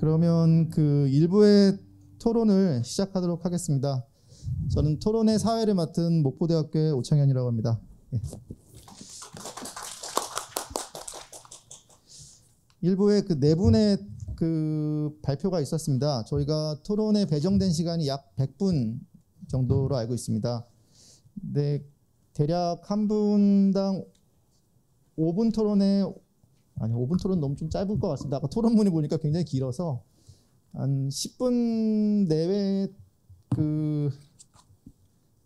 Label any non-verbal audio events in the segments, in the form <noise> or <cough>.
예, 그러면 그 일부의 토론을 시작하도록 하겠습니다. 저는 토론의 사회를 맡은 목포대학교의 오창현이라고 합니다. 예. 일부의 그 네 분의 그 발표가 있었습니다. 저희가 토론에 배정된 시간이 약 100분 정도로 알고 있습니다. 네, 대략 한 분당 5분 토론에 아니 5분 토론 너무 좀 짧을 것 같습니다. 아까 토론문이 보니까 굉장히 길어서 한 10분 내외 그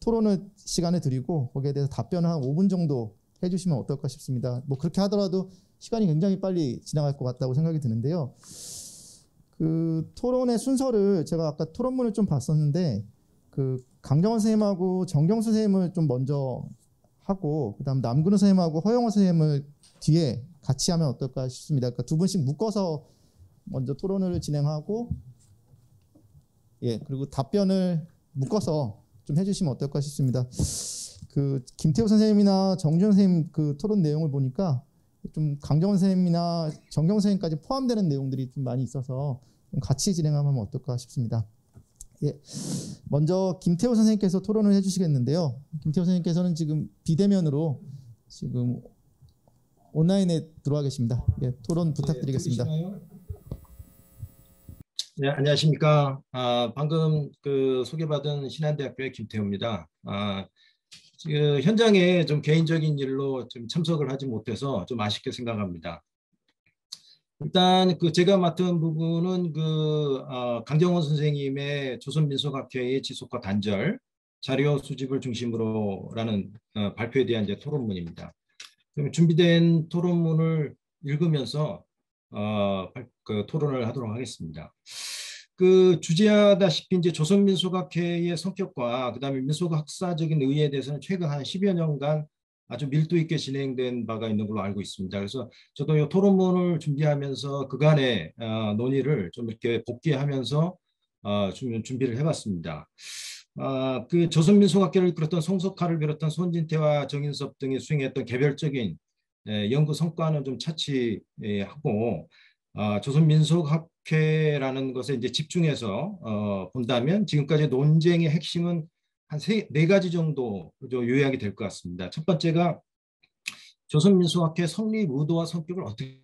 토론을 시간을 드리고 거기에 대해서 답변을 한 5분 정도 해주시면 어떨까 싶습니다. 뭐 그렇게 하더라도 시간이 굉장히 빨리 지나갈 것 같다고 생각이 드는데요. 그 토론의 순서를 제가 아까 토론문을 좀 봤었는데 그 강정원 선생님하고 정경수 선생님을 좀 먼저 하고 그다음 남근우 선생님하고 허영호 선생님을 뒤에 같이 하면 어떨까 싶습니다. 그러니까 두 분씩 묶어서 먼저 토론을 진행하고 예 그리고 답변을 묶어서 좀 해주시면 어떨까 싶습니다. 그 김태호 선생님이나 정준 선생님 그 토론 내용을 보니까 좀 강정원 선생님이나 정경 선생님까지 포함되는 내용들이 좀 많이 있어서 좀 같이 진행하면 어떨까 싶습니다. 예, 먼저 김태호 선생님께서 토론을 해주시겠는데요. 김태호 선생님께서는 지금 비대면으로 지금 온라인에 들어와 계십니다. 예, 토론 부탁드리겠습니다. 네, 네, 안녕하십니까. 아, 방금 그 소개받은 신한대학교의 김태호입니다. 아, 그 현장에 좀 개인적인 일로 좀 참석을 하지 못해서 좀 아쉽게 생각합니다. 일단 그 제가 맡은 부분은 그 어, 강정원 선생님의 조선민속학회의 지속과 단절 자료 수집을 중심으로라는 어, 발표에 대한 이제 토론문입니다. 그럼 준비된 토론문을 읽으면서 어, 그 토론을 하도록 하겠습니다. 그 주제하다시피 이제 조선 민속학회의 성격과 그다음에 민속학사적인 의의에 대해서는 최근 한 10여 년간 아주 밀도 있게 진행된 바가 있는 걸로 알고 있습니다. 그래서 저도 이 토론문을 준비하면서 그간의 어, 논의를 좀 이렇게 복귀하면서 어, 준비를 해봤습니다. 어, 그 조선민속학계를 이끌었던 송석화를 비롯한 손진태와 정인섭 등이 수행했던 개별적인 예, 연구 성과는 좀 차치하고 어, 조선민속학회라는 것에 이제 집중해서 어, 본다면 지금까지 논쟁의 핵심은 한 네 가지 정도 요약이 될 것 같습니다. 첫 번째가 조선민속학회 성립 의도와 성격을 어떻게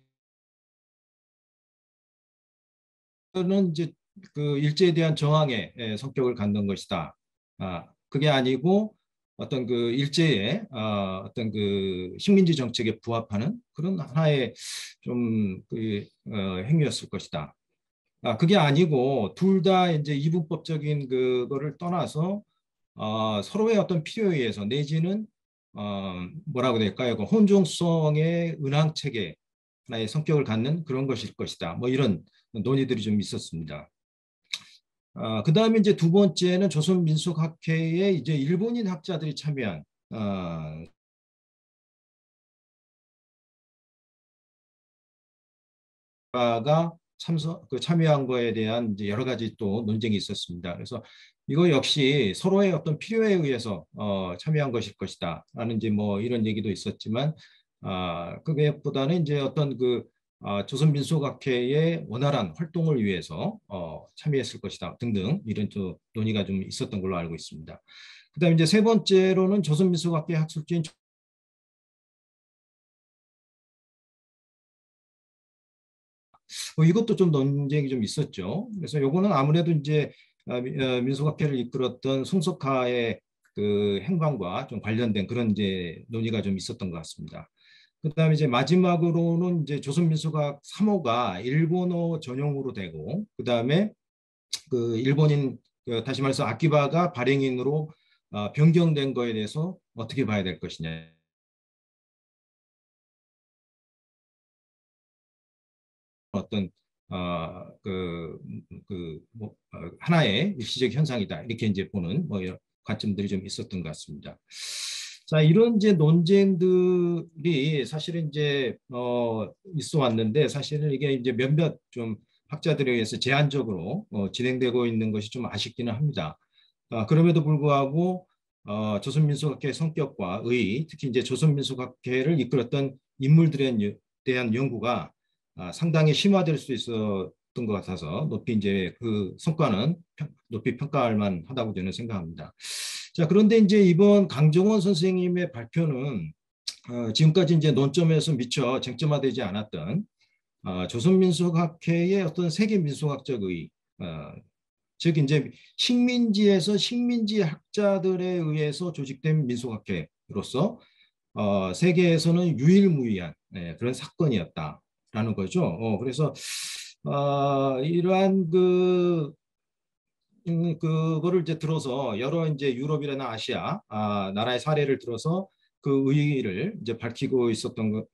는 이제 그 일제에 대한 저항의 예, 성격을 갖는 것이다. 아, 그게 아니고 어떤 그 일제의 어, 어떤 그 식민지 정책에 부합하는 그런 하나의 좀그 어, 행위였을 것이다. 아, 그게 아니고 둘 다 이제 이분법적인 그거를 떠나서 어, 서로의 어떤 필요에 의해서 내지는 어, 뭐라고 될까요? 그 혼종성의 은항 체계 하나의 성격을 갖는 그런 것일 것이다. 뭐 이런 논의들이 좀 있었습니다. 어, 그 다음에 이제 두 번째는 조선민속학회에 이제 일본인 학자들이 참여한 어, 가 참석 그 참여한 거에 대한 이제 여러 가지 또 논쟁이 있었습니다. 그래서 이거 역시 서로의 어떤 필요에 의해서 어, 참여한 것일 것이다라는 이제 뭐 이런 얘기도 있었지만 아 그게보다는 이제 어떤 그 어, 조선민속학회의 원활한 활동을 위해서 어, 참여했을 것이다 등등 이런 또 논의가 좀 있었던 걸로 알고 있습니다. 그다음에 이제 세 번째로는 조선민속학회 학술지인 뭐 이것도 좀 논쟁이 좀 있었죠. 그래서 요거는 아무래도 이제 어, 어, 민속학회를 이끌었던 송석하의 그 행방과 좀 관련된 그런 이제 논의가 좀 있었던 것 같습니다. 그다음에 이제 마지막으로는 이제 조선민속학 3호가 일본어 전용으로 되고 그다음에 그 일본인 그 다시 말해서 아키바가 발행인으로 어, 변경된 거에 대해서 어떻게 봐야 될 것이냐. 어떤 어, 그, 그, 뭐, 어, 하나의 일시적 현상이다. 이렇게 이제 보는 뭐 관점들이 좀 있었던 것 같습니다. 자, 이런 이제 논쟁들이 사실은 이제, 어, 있어 왔는데 사실은 이게 이제 몇몇 좀 학자들에 의해서 제한적으로 어, 진행되고 있는 것이 좀 아쉽기는 합니다. 어, 그럼에도 불구하고 어, 조선민속학회의 성격과 의, 특히 이제 조선민속학회를 이끌었던 인물들에 대한 연구가 아, 상당히 심화될 수 있어 것 같아서 높이 이제 그 성과는 높이 평가할 만하다고 저는 생각합니다. 자 그런데 이제 이번 강정원 선생님의 발표는 어, 지금까지 이제 논점에서 미처 쟁점화되지 않았던 어, 조선민속학회의 어떤 세계 민속학적 의, 어, 즉 이제 식민지에서 식민지 학자들에 의해서 조직된 민속학회로서 어, 세계에서는 유일무이한 네, 그런 사건이었다라는 거죠. 어, 그래서 어, 이러한 그 음, 그거를 이제 들어서 여러 이제 유럽이나 아시아 아, 나라의 사례를 들어서 그 의의를 이제 밝히고 있었던 것,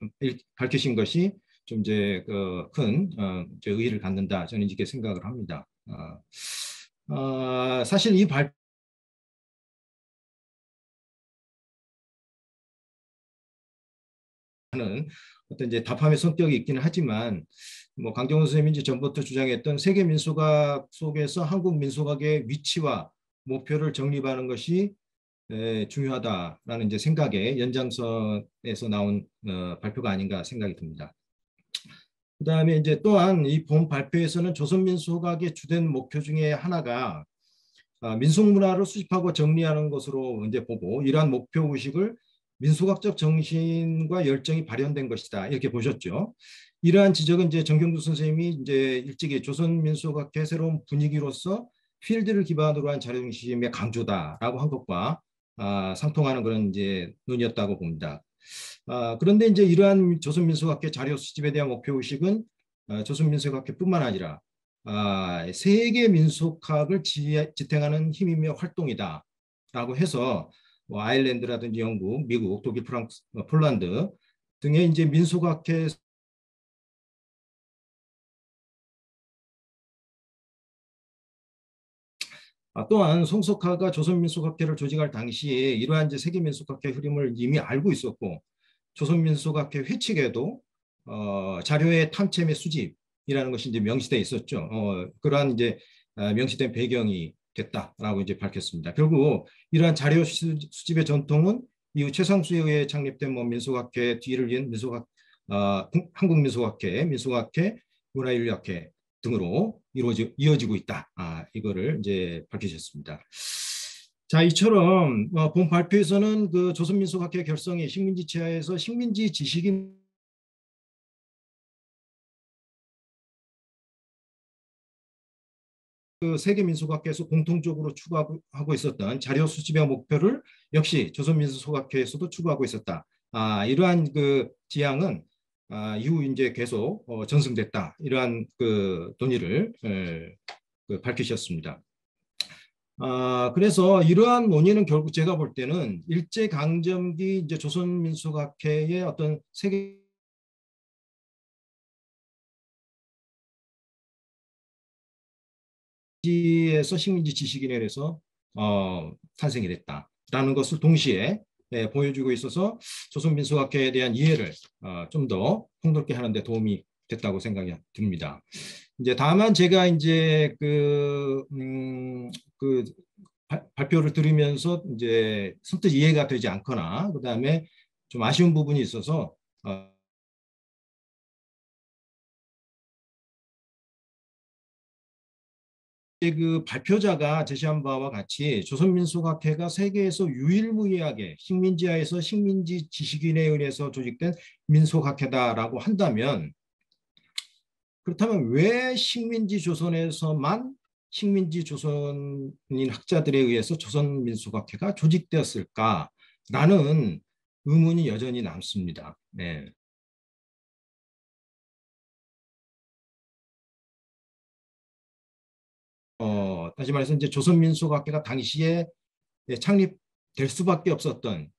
밝히신 것이 좀 이제 그큰 어, 의의를 갖는다 저는 이렇게 생각을 합니다. 어, 어, 사실 이 발, 하는 어떤 이제 답함의 성격이 있기는 하지만 뭐 강정호 선생님이 전부터 주장했던 세계 민속학 속에서 한국 민속학의 위치와 목표를 정립하는 것이 에, 중요하다라는 이제 생각의 연장선에서 나온 어, 발표가 아닌가 생각이 듭니다. 그 다음에 이제 또한 이 본 발표에서는 조선 민속학의 주된 목표 중에 하나가 아, 민속 문화를 수집하고 정리하는 것으로 이제 보고 이러한 목표 의식을 민속학적 정신과 열정이 발현된 것이다 이렇게 보셨죠. 이러한 지적은 이제 정경두 선생님이 이제 일찍이 조선 민속학회 새로운 분위기로서 필드를 기반으로 한 자료중심의 강조다라고 한 것과 아, 상통하는 그런 이제 논이었다고 봅니다. 아, 그런데 이제 이러한 조선 민속학회 자료 수집에 대한 목표 의식은 아, 조선 민속학회뿐만 아니라 아, 세계 민속학을 지, 지탱하는 힘이며 활동이다라고 해서 뭐 아일랜드라든지 영국, 미국, 독일, 프랑스, 어, 폴란드 등의 이제 민속학회 또한 송석화가 조선민속학회를 조직할 당시에 이러한 세계민속학회 흐름을 이미 알고 있었고 조선민속학회 회칙에도 어, 자료의 탐체 및 수집이라는 것이 이제 명시돼 있었죠. 어, 그러한 이제 어, 명시된 배경이 됐다라고 이제 밝혔습니다. 결국 이러한 자료 수집의 전통은 이후 최상수에 의해 창립된 뭐 민속학회 뒤를 이은 민속학 어, 한국민속학회, 민속학회, 문화인류학회 등으로 이루어지 이어지고 있다. 아, 이거를 이제 밝히셨습니다. 자, 이처럼 어, 본 발표에서는 그 조선민속학회 결성이 식민지 치하에서 식민지 지식인 그 세계민속학회에서 공통적으로 추구하고 있었던 자료 수집의 목표를 역시 조선민속학회에서도 추구하고 있었다. 아, 이러한 그 지향은 아, 이후 이제 계속 어, 전승됐다. 이러한 그 논의를 에, 그 밝히셨습니다. 아, 그래서 이러한 논의는 결국 제가 볼 때는 일제 강점기 이제 조선민속학회의 어떤 세계 에서 식민지 지식인회에서 어, 탄생이 됐다라는 것을 동시에 예, 보여주고 있어서 조선민속학회에 대한 이해를 어, 좀 더 폭넓게 하는데 도움이 됐다고 생각이 듭니다. 이제 다만 제가 이제 그, 음, 그 발표를 들으면서 이제 선뜻 이해가 되지 않거나 그 다음에 좀 아쉬운 부분이 있어서 어, 그 발표자가 제시한 바와 같이 조선민속학회가 세계에서 유일무이하게 식민지하에서 식민지 지식인에 의해서 조직된 민속학회다라고 한다면 그렇다면 왜 식민지 조선에서만 식민지 조선인 학자들에 의해서 조선민속학회가 조직되었을까라는 의문이 여전히 남습니다. 네. 어, 다시 말해서 이제 조선민속학회가 당시에 창립될 수밖에 없었던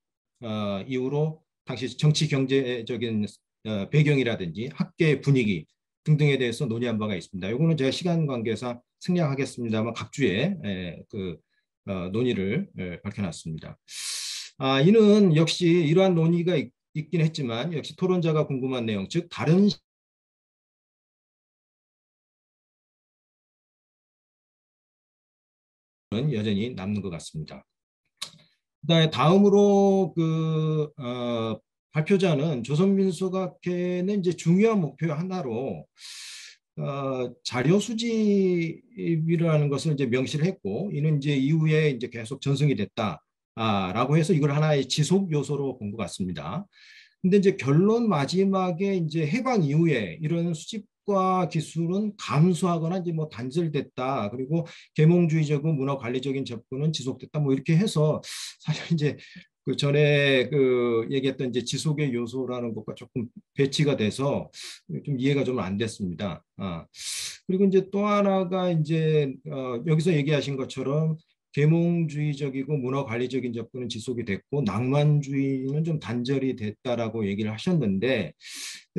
어, 이유로 당시 정치 경제적인 어, 배경이라든지 학계 분위기 등등에 대해서 논의한 바가 있습니다. 이거는 제가 시간 관계상 생략하겠습니다만 각주에 에, 그 어, 논의를 에, 밝혀놨습니다. 아, 이는 역시 이러한 논의가 있, 있긴 했지만 역시 토론자가 궁금한 내용, 즉 다른 여전히 남는 것 같습니다. 그다음에 다음으로 그 어, 발표자는 조선민속학회는 이제 중요한 목표 하나로 어, 자료 수집이라는 것을 이제 명시를 했고 이는 이제 이후에 이제 계속 전승이 됐다라고 해서 이걸 하나의 지속 요소로 본 것 같습니다. 근데 이제 결론 마지막에 이제 해방 이후에 이런 수집 과 기술은 감소하거나 이제 뭐 단절됐다. 그리고 계몽주의적인 문화 관리적인 접근은 지속됐다. 뭐 이렇게 해서 사실 이제 그 전에 그 얘기했던 이제 지속의 요소라는 것과 조금 배치가 돼서 좀 이해가 좀 안 됐습니다. 아 그리고 이제 또 하나가 이제 어, 여기서 얘기하신 것처럼 계몽주의적이고 문화 관리적인 접근은 지속이 됐고 낭만주의는 좀 단절이 됐다라고 얘기를 하셨는데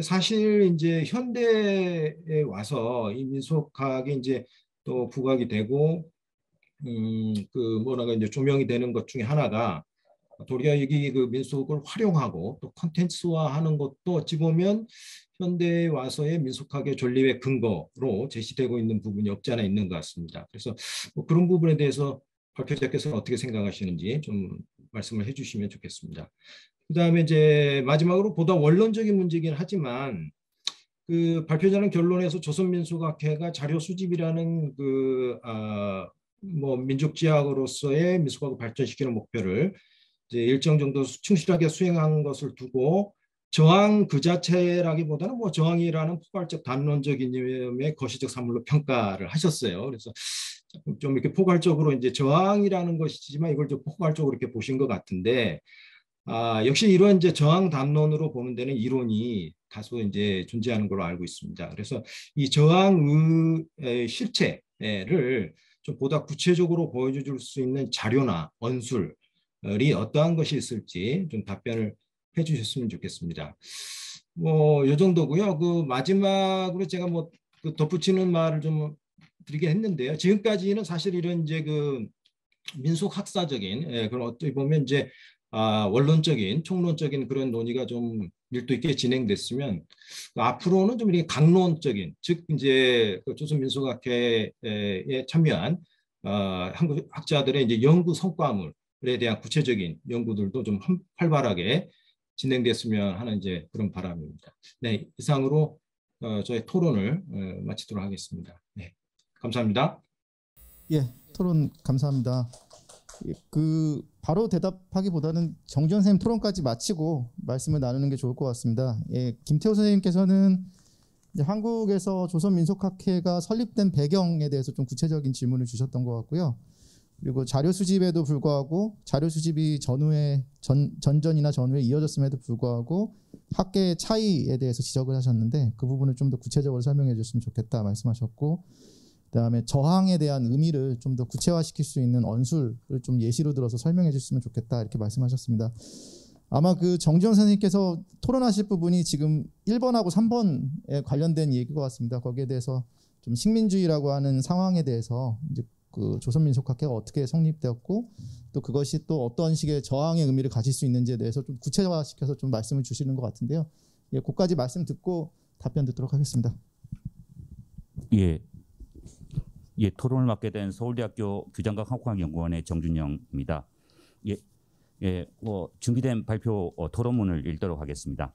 사실 이제 현대에 와서 이 민속학이 이제 또 부각이 되고 음그 뭐라가 이제 조명이 되는 것 중에 하나가 도리어 여기 그 민속을 활용하고 또 컨텐츠화하는 것도 어찌 보면 현대에 와서의 민속학의 존립의 근거로 제시되고 있는 부분이 없지 않아 있는 것 같습니다. 그래서 뭐 그런 부분에 대해서 발표자께서는 어떻게 생각하시는지 좀 말씀을 해주시면 좋겠습니다. 그 다음에 이제 마지막으로 보다 원론적인 문제이긴 하지만 그 발표자는 결론에서 조선민속학회가 자료 수집이라는 그 아, 뭐 민족지학으로서의 민속학을 발전시키는 목표를 이제 일정 정도 충실하게 수행한 것을 두고 저항 그 자체라기보다는 뭐 저항이라는 포괄적 단론적인 의미의 거시적 산물로 평가를 하셨어요. 그래서 좀 이렇게 포괄적으로 이제 저항이라는 것이지만 이걸 좀 포괄적으로 이렇게 보신 것 같은데 아, 역시 이런 이제 저항 담론으로 보는 데는 이론이 다소 이제 존재하는 걸로 알고 있습니다. 그래서 이 저항의 실체를 좀 보다 구체적으로 보여줄 수 있는 자료나 언술 이 어떠한 것이 있을지 좀 답변을 해주셨으면 좋겠습니다. 뭐 이 정도고요. 그 마지막으로 제가 뭐 그 덧붙이는 말을 좀 드리게 했는데요. 지금까지는 사실 이런 이제 그 민속 학사적인 예, 그런 어떻게 보면 이제 아, 원론적인 총론적인 그런 논의가 좀 밀도 있게 진행됐으면 앞으로는 좀 이렇게 강론적인 즉 이제 그 조선민속학회에 참여한 어, 한국 학자들의 이제 연구 성과물 에 대한 구체적인 연구들도 좀 활발하게 진행됐으면 하는 이제 그런 바람입니다. 네, 이상으로 어, 저희 토론을 어, 마치도록 하겠습니다. 네, 감사합니다. 예, 토론 감사합니다. 예, 그 바로 대답하기보다는 정지현 선생님 토론까지 마치고 말씀을 나누는 게 좋을 것 같습니다. 예, 김태호 선생님께서는 한국에서 조선민속학회가 설립된 배경에 대해서 좀 구체적인 질문을 주셨던 것 같고요. 그리고 자료 수집에도 불구하고 자료 수집이 전후에 전, 전전이나 전후에 이어졌음에도 불구하고 학계의 차이에 대해서 지적을 하셨는데 그 부분을 좀 더 구체적으로 설명해 줬으면 좋겠다 말씀하셨고 그다음에 저항에 대한 의미를 좀 더 구체화시킬 수 있는 언술을 좀 예시로 들어서 설명해 줬으면 좋겠다 이렇게 말씀하셨습니다. 아마 그 정지영 선생님께서 토론하실 부분이 지금 1번하고 3번에 관련된 얘기인 것 같습니다. 거기에 대해서 좀 식민주의라고 하는 상황에 대해서 이제 그 조선민속학회가 어떻게 성립되었고 또 그것이 또 어떤 식의 저항의 의미를 가질 수 있는지에 대해서 좀 구체화시켜서 좀 말씀을 주시는 것 같은데요. 예, 그까지 말씀 듣고 답변 듣도록 하겠습니다. 예. 예, 토론을 맡게 된 서울대학교 규장각 한국학연구원의 정준영입니다. 예, 예, 뭐 준비된 발표 어, 토론문을 읽도록 하겠습니다.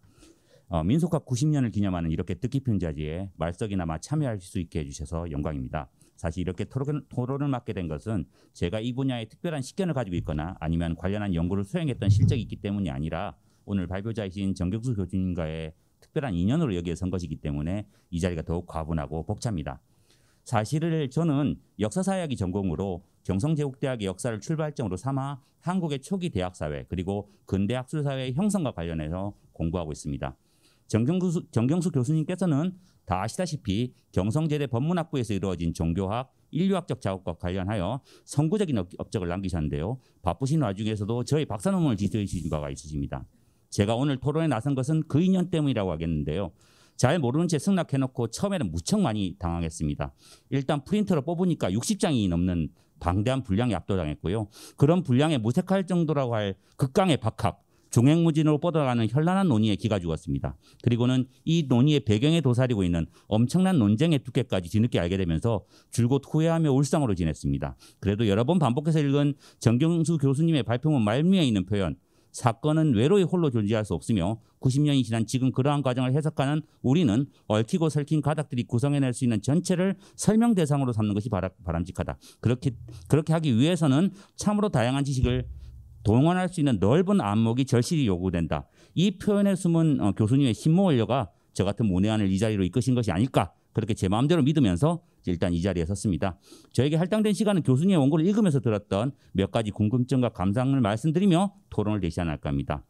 어, 민속학 90년을 기념하는 이렇게 뜻깊은 자리에 말석이나마 참여할 수 있게 해주셔서 영광입니다. 사실 이렇게 토론, 토론을 맡게 된 것은 제가 이 분야에 특별한 식견을 가지고 있거나 아니면 관련한 연구를 수행했던 실적이 있기 때문이 아니라 오늘 발표자이신 정경수 교수님과의 특별한 인연으로 여기에 선 것이기 때문에 이 자리가 더욱 과분하고 벅찹니다. 사실을 저는 역사사회학이 전공으로 경성제국대학의 역사를 출발점으로 삼아 한국의 초기 대학사회 그리고 근대 학술사회의 형성과 관련해서 공부하고 있습니다. 정경수, 정경수 교수님께서는 다 아시다시피 경성제대 법문학부에서 이루어진 종교학, 인류학적 작업과 관련하여 선구적인 업적을 남기셨는데요. 바쁘신 와중에서도 저희 박사 논문을 지도해 주신 바가 있으십니다. 제가 오늘 토론에 나선 것은 그 인연 때문이라고 하겠는데요. 잘 모르는 채 승낙해놓고 처음에는 무척 많이 당황했습니다. 일단 프린터로 뽑으니까 60장이 넘는 방대한 분량이 압도당했고요. 그런 분량에 무색할 정도라고 할 극강의 박학, 종횡무진으로 뻗어가는 현란한 논의에 기가 죽었습니다. 그리고는 이 논의의 배경에 도사리고 있는 엄청난 논쟁의 두께까지 뒤늦게 알게 되면서 줄곧 후회하며 울상으로 지냈습니다. 그래도 여러 번 반복해서 읽은 정경수 교수님의 발표문 말미에 있는 표현 사건은 외로이 홀로 존재할 수 없으며 90년이 지난 지금 그러한 과정을 해석하는 우리는 얽히고 설킨 가닥들이 구성해낼 수 있는 전체를 설명 대상으로 삼는 것이 바라, 바람직하다. 그렇게 그렇게 하기 위해서는 참으로 다양한 지식을 동원할 수 있는 넓은 안목이 절실히 요구된다. 이 표현에 숨은 어, 교수님의 신모 원료가 저 같은 문외한을 이 자리로 이끄신 것이 아닐까 그렇게 제 마음대로 믿으면서 일단 이 자리에 섰습니다. 저에게 할당된 시간은 교수님의 원고를 읽으면서 들었던 몇 가지 궁금증과 감상을 말씀드리며 토론을 대시할까 합니다.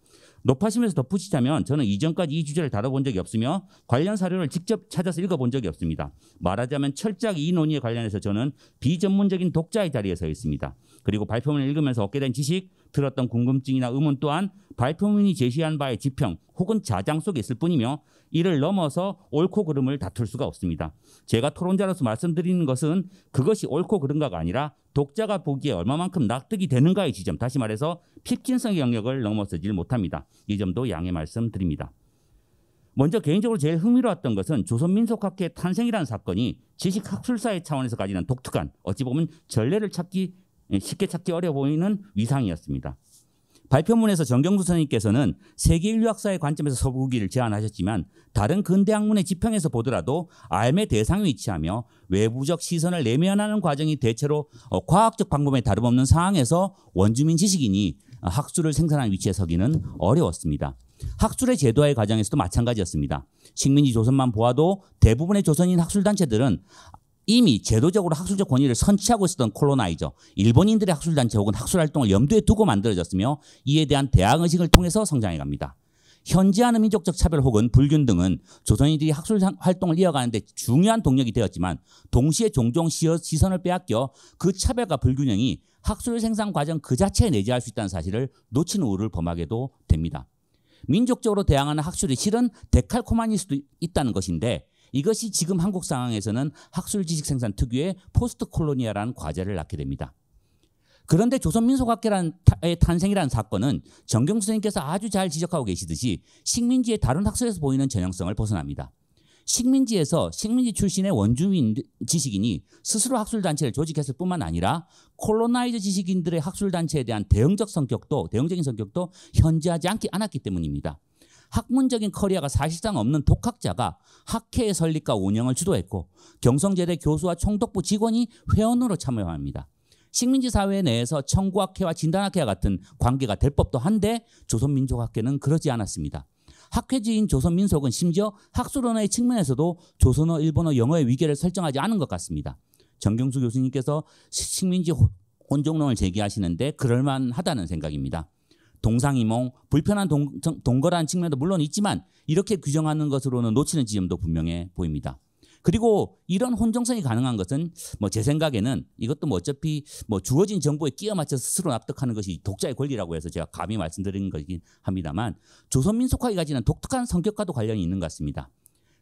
높아심에서 덧붙이자면 저는 이전까지 이 주제를 다뤄본 적이 없으며 관련 사료를 직접 찾아서 읽어본 적이 없습니다. 말하자면 철저하게 이 논의에 관련해서 저는 비전문적인 독자의 자리에 서 있습니다. 그리고 발표문을 읽으면서 얻게 된 지식, 들었던 궁금증이나 의문 또한 발표문이 제시한 바의 지평 혹은 자장 속에 있을 뿐이며 이를 넘어서 옳고 그름을 다툴 수가 없습니다. 제가 토론자로서 말씀드리는 것은 그것이 옳고 그른가가 아니라 독자가 보기에 얼마만큼 납득이 되는가의 지점, 다시 말해서 핍진성의 영역을 넘어서질 못합니다. 이 점도 양해 말씀드립니다. 먼저 개인적으로 제일 흥미로웠던 것은 조선민속학회 탄생이라는 사건이 지식학술사의 차원에서 가지는 독특한 어찌 보면 전례를 찾기 쉽게 찾기 어려워 보이는 위상이었습니다. 발표문에서 정경수 선생님께서는 세계 인류학사의 관점에서 서부기를 제안하셨지만 다른 근대 학문의 지평에서 보더라도 알매 대상에 위치하며 외부적 시선을 내면하는 과정이 대체로 어, 과학적 방법에 다름없는 상황에서 원주민 지식인이 학술을 생산하는 위치에 서기는 어려웠습니다. 학술의 제도화의 과정에서도 마찬가지였습니다. 식민지 조선만 보아도 대부분의 조선인 학술단체들은 이미 제도적으로 학술적 권위를 선취하고 있었던 콜로나이저, 일본인들의 학술단체 혹은 학술활동을 염두에 두고 만들어졌으며 이에 대한 대항의식을 통해서 성장해 갑니다. 현지하는 민족적 차별 혹은 불균등은 조선인들이 학술 활동을 이어가는데 중요한 동력이 되었지만 동시에 종종 시선을 빼앗겨 그 차별과 불균형이 학술 생산 과정 그 자체에 내재할 수 있다는 사실을 놓치는 우를 범하게도 됩니다. 민족적으로 대항하는 학술이 실은 데칼코마니일 수도 있다는 것인데 이것이 지금 한국 상황에서는 학술 지식 생산 특유의 postcolonial이라는 과제를 낳게 됩니다. 그런데 조선민속학회의 탄생이라는 사건은 전경수 선생님께서 아주 잘 지적하고 계시듯이 식민지의 다른 학술에서 보이는 전형성을 벗어납니다. 식민지에서 식민지 출신의 원주민 지식인이 스스로 학술단체를 조직했을 뿐만 아니라 colonizer 지식인들의 학술단체에 대한 대응적 성격도 대응적인 성격도 현저하지 않기 않았기 때문입니다. 학문적인 커리어가 사실상 없는 독학자가 학회의 설립과 운영을 주도했고 경성제대 교수와 총독부 직원이 회원으로 참여합니다. 식민지 사회 내에서 청구학회와 진단학회와 같은 관계가 될 법도 한데 조선민족학회는 그러지 않았습니다. 학회지인 조선민속은 심지어 학술언어의 측면에서도 조선어, 일본어, 영어의 위계를 설정하지 않은 것 같습니다. 정경수 교수님께서 식민지 혼종론을 제기하시는데 그럴만하다는 생각입니다. 동상이몽, 불편한 동, 동거라는 측면도 물론 있지만 이렇게 규정하는 것으로는 놓치는 지점도 분명해 보입니다. 그리고 이런 혼종성이 가능한 것은 뭐 제 생각에는 이것도 뭐 어차피 뭐 주어진 정보에 끼어 맞춰 스스로 납득하는 것이 독자의 권리라고 해서 제가 감히 말씀드리는 거긴 합니다만 조선민속학이 가지는 독특한 성격과도 관련이 있는 것 같습니다.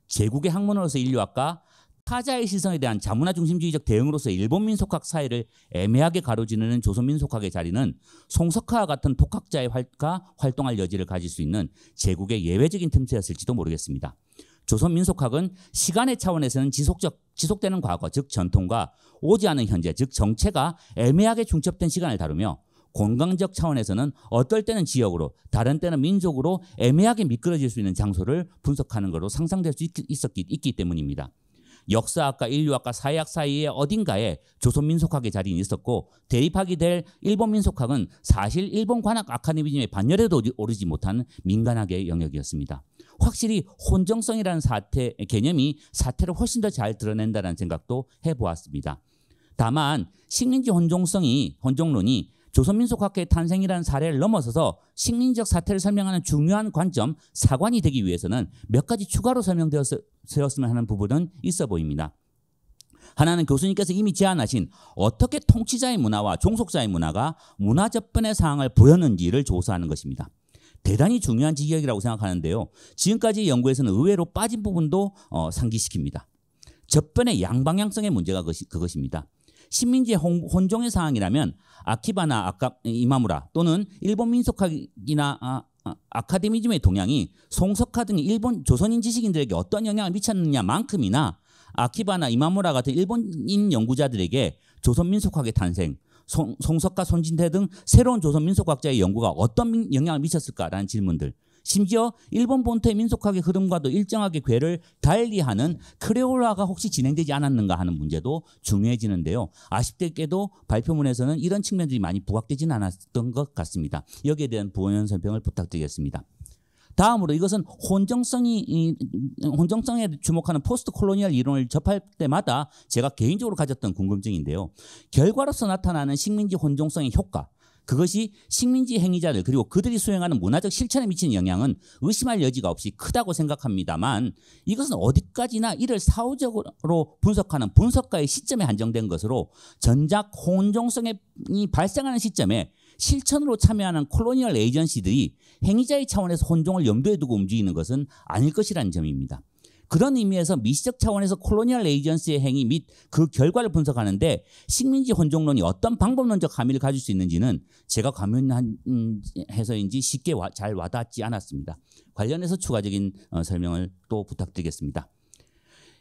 제국의 학문으로서 인류학과 타자의 시선에 대한 자문화 중심주의적 대응으로서 일본 민속학 사회를 애매하게 가로지르는 조선 민속학의 자리는 송석화와 같은 독학자의 활가 활동할 여지를 가질 수 있는 제국의 예외적인 틈새였을지도 모르겠습니다. 조선 민속학은 시간의 차원에서는 지속적 지속되는 과거 즉 전통과 오지 않은 현재 즉 정체가 애매하게 중첩된 시간을 다루며 공간적 차원에서는 어떨 때는 지역으로 다른 때는 민족으로 애매하게 미끄러질 수 있는 장소를 분석하는 것으로 상상될 수 있, 있었기 있기 때문입니다. 역사학과 인류학과 사회학 사이에 어딘가에 조선 민속학의 자리는 있었고 대입학이 될 일본 민속학은 사실 일본 관학 아카데미즘의 반열에도 오르지 못한 민간학의 영역이었습니다. 확실히 혼정성이라는 사태 개념이 사태를 훨씬 더 잘 드러낸다는 생각도 해보았습니다. 다만 식민지 혼종성이 혼종론이 조선민속학회의 탄생이라는 사례를 넘어서서 식민지적 사태를 설명하는 중요한 관점, 사관이 되기 위해서는 몇 가지 추가로 설명되었으면 하는 부분은 있어 보입니다. 하나는 교수님께서 이미 제안하신 어떻게 통치자의 문화와 종속자의 문화가 문화 접근의 상황을 보였는지를 조사하는 것입니다. 대단히 중요한 지역이라고 생각하는데요. 지금까지 연구에서는 의외로 빠진 부분도 어, 상기시킵니다. 접근의 양방향성의 문제가 그것입니다. 식민지의 혼종의 상황이라면 아키바나 아까 이마무라 또는 일본 민속학이나 아, 아, 아카데미즘의 동향이 송석화 등 일본 조선인 지식인들에게 어떤 영향을 미쳤느냐만큼이나 아키바나 이마무라 같은 일본인 연구자들에게 조선 민속학의 탄생 송, 송석과 손진태 등 새로운 조선 민속학자의 연구가 어떤 민- 영향을 미쳤을까라는 질문들. 심지어 일본 본토의 민속학의 흐름과도 일정하게 궤를 달리하는 크레올화가 혹시 진행되지 않았는가 하는 문제도 중요해지는데요. 아쉽게도 발표문에서는 이런 측면들이 많이 부각되지는 않았던 것 같습니다. 여기에 대한 부연 설명을 부탁드리겠습니다. 다음으로 이것은 혼종성이 이, 혼종성에 주목하는 postcolonial 이론을 접할 때마다 제가 개인적으로 가졌던 궁금증인데요. 결과로서 나타나는 식민지 혼종성의 효과 그것이 식민지 행위자들 그리고 그들이 수행하는 문화적 실천에 미치는 영향은 의심할 여지가 없이 크다고 생각합니다만 이것은 어디까지나 이를 사후적으로 분석하는 분석가의 시점에 한정된 것으로 정작 혼종성이 발생하는 시점에 실천으로 참여하는 colonial agency들이 행위자의 차원에서 혼종을 염두에 두고 움직이는 것은 아닐 것이라는 점입니다. 그런 의미에서 미시적 차원에서 colonial agency의 행위 및 그 결과를 분석하는데 식민지 혼종론이 어떤 방법론적 함의를 가질 수 있는지는 제가 과문해서인지 쉽게 와- 잘 와닿지 않았습니다. 관련해서 추가적인 어, 설명을 또 부탁드리겠습니다.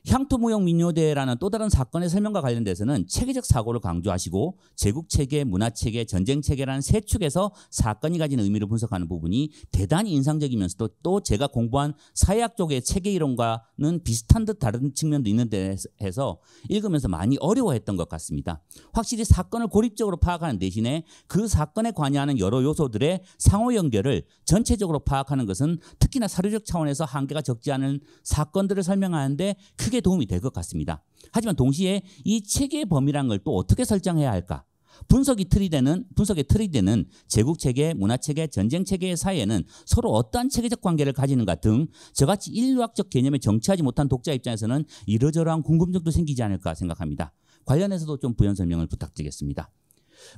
향토무용 민요대회라는 또 다른 사건의 설명과 관련돼서는 체계적 사고를 강조하시고 제국 체계, 문화 체계, 전쟁 체계라는 세 축에서 사건이 가진 의미를 분석하는 부분이 대단히 인상적이면서도 또 제가 공부한 사회학 쪽의 체계 이론과는 비슷한 듯 다른 측면도 있는 듯 해서 읽으면서 많이 어려워했던 것 같습니다. 확실히 사건을 고립적으로 파악하는 대신에 그 사건에 관여하는 여러 요소들의 상호 연결을 전체적으로 파악하는 것은 특히나 사료적 차원에서 한계가 적지 않은 사건들을 설명하는데 크게 도움이 될 것 같습니다. 하지만 동시에 이 체계의 범위라는 걸또 어떻게 설정해야 할까? 분석이 틀이 되는 분석의 틀이 되는 제국 체계, 문화 체계, 전쟁 체계의 사이에는 서로 어떠한 체계적 관계를 가지는가 등 저같이 인류학적 개념에 정치하지 못한 독자 입장에서는 이러저러한 궁금증도 생기지 않을까 생각합니다. 관련해서도 좀 부연 설명을 부탁드리겠습니다.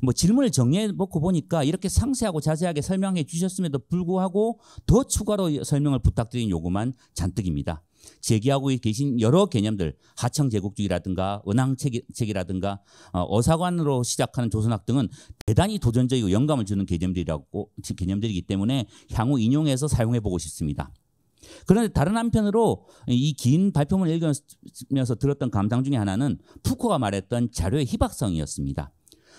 뭐 질문을 정리해 놓고 보니까 이렇게 상세하고 자세하게 설명해 주셨음에도 불구하고 더 추가로 설명을 부탁드린 요구만 잔뜩입니다. 제기하고 계신 여러 개념들 하청 제국주의라든가 은항 책이라든가 어, 어사관으로 시작하는 조선학 등은 대단히 도전적이고 영감을 주는 개념들이라고 개념들이기 때문에 향후 인용해서 사용해 보고 싶습니다. 그런데 다른 한편으로 이 긴 발표문을 읽으면서 들었던 감상 중에 하나는 푸코가 말했던 자료의 희박성이었습니다.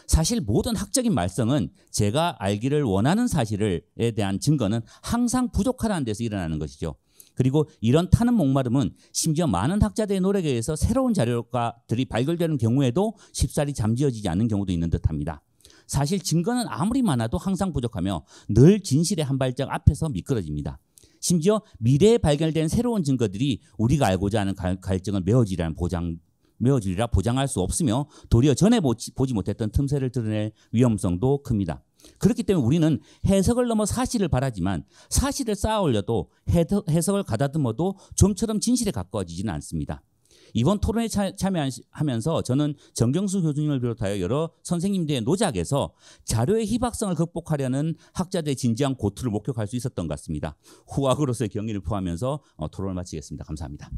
사실 모든 학적인 말썽은 제가 알기를 원하는 사실에 대한 증거는 항상 부족하다는 데서 일어나는 것이죠. 그리고 이런 타는 목마름은 심지어 많은 학자들의 노력에 의해서 새로운 자료가들이 발견되는 경우에도 쉽사리 잠재워지지 않는 경우도 있는 듯합니다. 사실 증거는 아무리 많아도 항상 부족하며 늘 진실의 한 발짝 앞에서 미끄러집니다. 심지어 미래에 발견된 새로운 증거들이 우리가 알고자 하는 갈- 갈증을 메워지라는 보장 메워지리라 보장할 수 없으며 도리어 전에 보지 못했던 틈새를 드러낼 위험성도 큽니다. 그렇기 때문에 우리는 해석을 넘어 사실을 바라지만 사실을 쌓아 올려도 해석- 해석을 가다듬어도 좀처럼 진실에 가까워지지는 않습니다. 이번 토론에 차- 참여하면서 저는 정경수 교수님을 비롯하여 여러 선생님들의 노작에서 자료의 희박성을 극복하려는 학자들의 진지한 고투를 목격할 수 있었던 것 같습니다. 후학으로서의 경의를 포함하면서 어, 토론을 마치겠습니다. 감사합니다.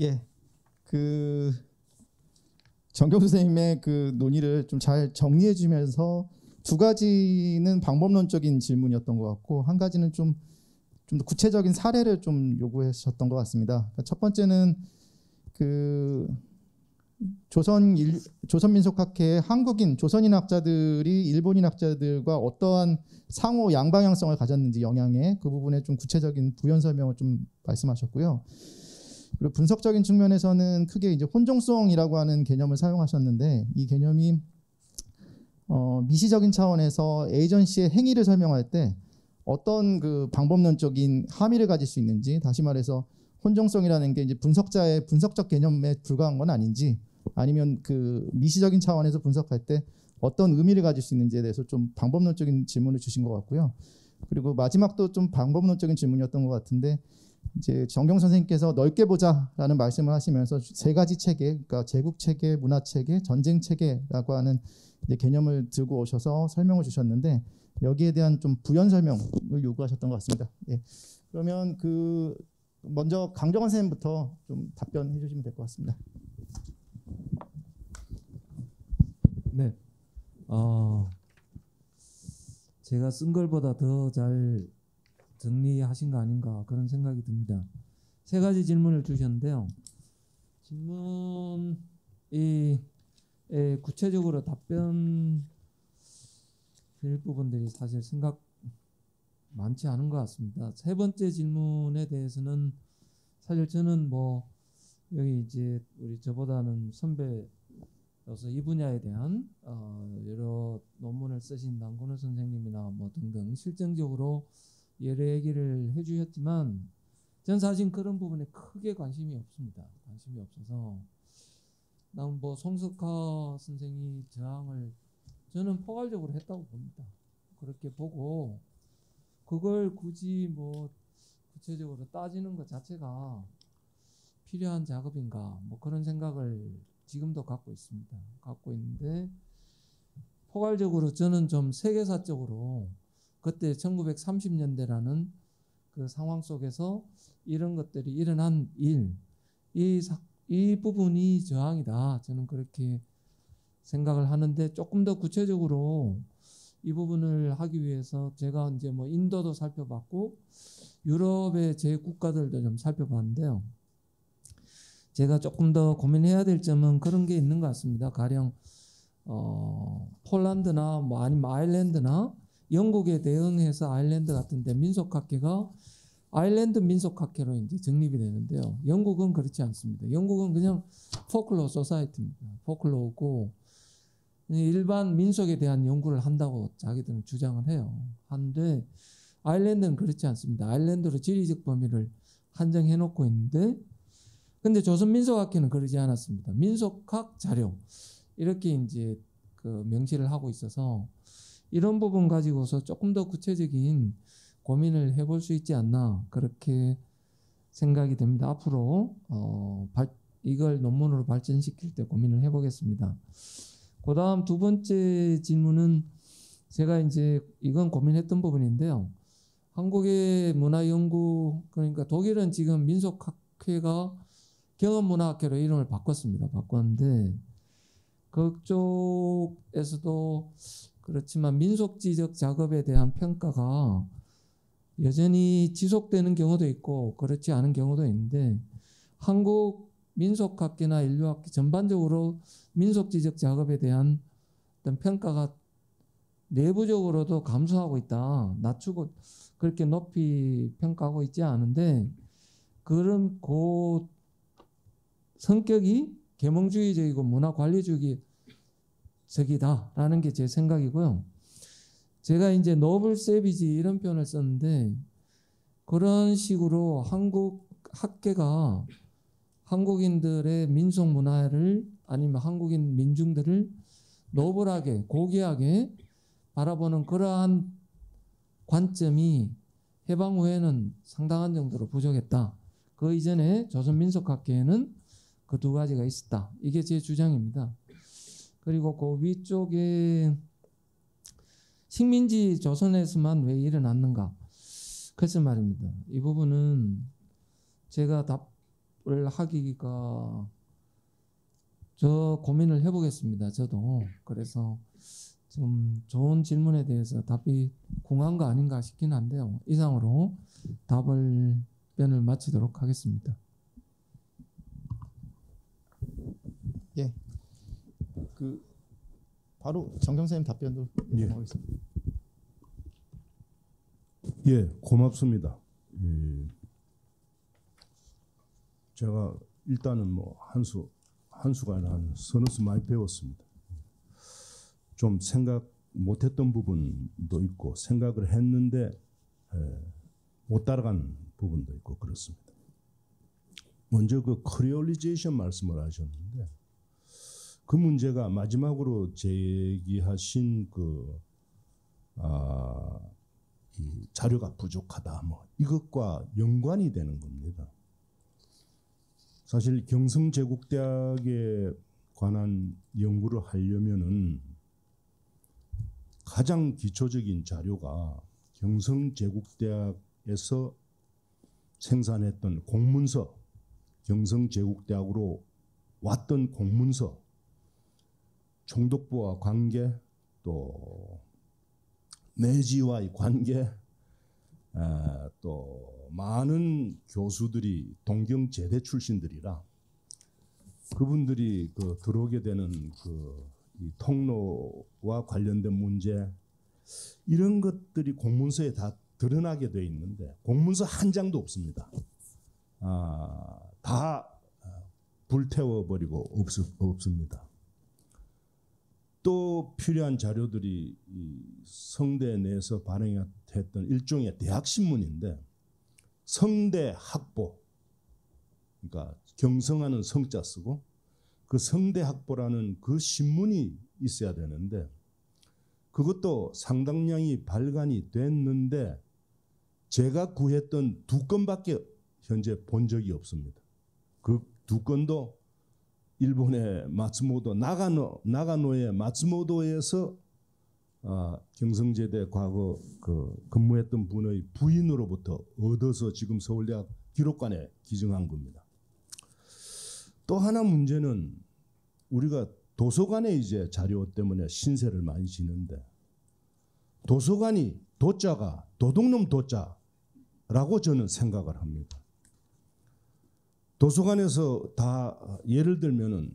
예, 그 정경수 선생님의 그 논의를 좀 잘 정리해 주면서 두 가지는 방법론적인 질문이었던 것 같고 한 가지는 좀좀더 구체적인 사례를 좀 요구하셨던 것 같습니다. 그러니까 첫 번째는 그 조선 일, 조선민속학회의 한국인 조선인 학자들이 일본인 학자들과 어떠한 상호 양방향성을 가졌는지 영향에 그 부분에 좀 구체적인 부연 설명을 좀 말씀하셨고요. 그리고 분석적인 측면에서는 크게 이제 혼종성이라고 하는 개념을 사용하셨는데 이 개념이 어, 미시적인 차원에서 에이전시의 행위를 설명할 때 어떤 그 방법론적인 함의를 가질 수 있는지 다시 말해서 혼종성이라는 게 이제 분석자의 분석적 개념에 불과한 건 아닌지 아니면 그 미시적인 차원에서 분석할 때 어떤 의미를 가질 수 있는지에 대해서 좀 방법론적인 질문을 주신 것 같고요. 그리고 마지막도 좀 방법론적인 질문이었던 것 같은데 이제 정경 선생님께서 넓게 보자라는 말씀을 하시면서 세 가지 체계, 그러니까 제국 체계, 문화 체계, 전쟁 체계라고 하는 개념을 들고 오셔서 설명을 주셨는데 여기에 대한 좀 부연 설명을 요구하셨던 것 같습니다. 예. 그러면 그 먼저 강정원 선생님부터 좀 답변해 주시면 될 것 같습니다. 네. 어, 제가 쓴 걸보다 더 잘 정리하신 거 아닌가 그런 생각이 듭니다. 세 가지 질문을 주셨는데요. 질문이 에, 구체적으로 답변 드릴 부분들이 사실 생각 많지 않은 것 같습니다. 세 번째 질문에 대해서는 사실 저는 뭐 여기 이제 우리 저보다는 선배로서 이 분야에 대한 어, 여러 논문을 쓰신 남건우 선생님이나 뭐 등등 실증적으로 여러 얘기를 해주셨지만 전 사실 그런 부분에 크게 관심이 없습니다. 관심이 없어서 난 뭐 송석하 선생이 저항을 저는 포괄적으로 했다고 봅니다. 그렇게 보고 그걸 굳이 뭐 구체적으로 따지는 것 자체가 필요한 작업인가 뭐 그런 생각을 지금도 갖고 있습니다. 갖고 있는데 포괄적으로 저는 좀 세계사적으로 그때 1930년대라는 그 상황 속에서 이런 것들이 일어난 일, 이, 사- 이 부분이 저항이다. 저는 그렇게 생각을 하는데 조금 더 구체적으로 이 부분을 하기 위해서 제가 이제 뭐 인도도 살펴봤고 유럽의 제 국가들도 좀 살펴봤는데요. 제가 조금 더 고민해야 될 점은 그런 게 있는 것 같습니다. 가령 어, 폴란드나 뭐 아니면 아일랜드나 영국에 대응해서 아일랜드 같은데 민속학회가 아일랜드 민속학회로 이제 정립이 되는데요. 영국은 그렇지 않습니다. 영국은 그냥 포클로 소사이티입니다. 포클로고 일반 민속에 대한 연구를 한다고 자기들은 주장을 해요. 한데 아일랜드는 그렇지 않습니다. 아일랜드로 지리적 범위를 한정해 놓고 있는데 근데 조선 민속학회는 그러지 않았습니다. 민속학 자료 이렇게 이제 그 명시를 하고 있어서 이런 부분 가지고서 조금 더 구체적인 고민을 해볼 수 있지 않나 그렇게 생각이 됩니다. 앞으로 어, 발- 이걸 논문으로 발전시킬 때 고민을 해보겠습니다. 그 다음 두 번째 질문은 제가 이제 이건 고민했던 부분인데요. 한국의 문화연구 그러니까 독일은 지금 민속학회가 경험문화학회로 이름을 바꿨습니다. 바꿨는데 그쪽에서도 그렇지만 민속지적 작업에 대한 평가가 여전히 지속되는 경우도 있고 그렇지 않은 경우도 있는데 한국 민속학계나 인류학계 전반적으로 민속지적 작업에 대한 어떤 평가가 내부적으로도 감소하고 있다. 낮추고 그렇게 높이 평가하고 있지 않은데 그런 그 성격이 계몽주의적이고 문화관리주의 적이다라는 게 제 생각이고요. 제가 이제 노블 세비지 이런 표현을 썼는데 그런 식으로 한국 학계가 한국인들의 민속 문화를 아니면 한국인 민중들을 노블하게 고귀하게 바라보는 그러한 관점이 해방 후에는 상당한 정도로 부족했다. 그 이전에 조선 민속학계에는 그 두 가지가 있었다. 이게 제 주장입니다. 그리고 그 위쪽에 식민지 조선에서만 왜 일어났는가? 글쎄 말입니다. 이 부분은 제가 답을 하기가 저 고민을 해보겠습니다. 저도 그래서 좀 좋은 질문에 대해서 답이 공한 거 아닌가 싶긴 한데요. 이상으로 답을 변을 마치도록 하겠습니다. 그 바로 정경 선생님 답변도 예. 요청하겠습니다. 예, 고맙습니다. 예. 제가 일단은 뭐 한수 한수가 아니라 한 서너 수 많이 배웠습니다. 좀 생각 못했던 부분도 있고 생각을 했는데 에, 못 따라간 부분도 있고 그렇습니다. 먼저 그 creolization 말씀을 하셨는데 그 문제가 마지막으로 제기하신 그 아, 이 자료가 부족하다 뭐 이것과 연관이 되는 겁니다. 사실 경성제국대학에 관한 연구를 하려면은 가장 기초적인 자료가 경성제국대학에서 생산했던 공문서, 경성제국대학으로 왔던 공문서, 총독부와 관계, 또 내지와 의 관계, 아, 또 많은 교수들이 동경 제대 출신들이라 그분들이 그 들어오게 되는 그 이 통로와 관련된 문제 이런 것들이 공문서에 다 드러나게 돼 있는데 공문서 한 장도 없습니다. 아, 다 불태워 버리고 없, 없습니다. 또 필요한 자료들이 이 성대 내에서 발행했던 일종의 대학 신문인데 성대 학보 그러니까 경성하는 성자 쓰고 그 성대 학보라는 그 신문이 있어야 되는데 그것도 상당량이 발간이 됐는데 제가 구했던 두 건밖에 현재 본 적이 없습니다. 그 두 건도 일본의 마츠모도 나가노 나가노의 마츠모도에서 아, 경성제대 과거 그 근무했던 분의 부인으로부터 얻어서 지금 서울대학 기록관에 기증한 겁니다. 또 하나 문제는 우리가 도서관에 이제 자료 때문에 신세를 많이 지는데 도서관이 도자가 도둑놈 도자라고 저는 생각을 합니다. 도서관에서 다 예를 들면은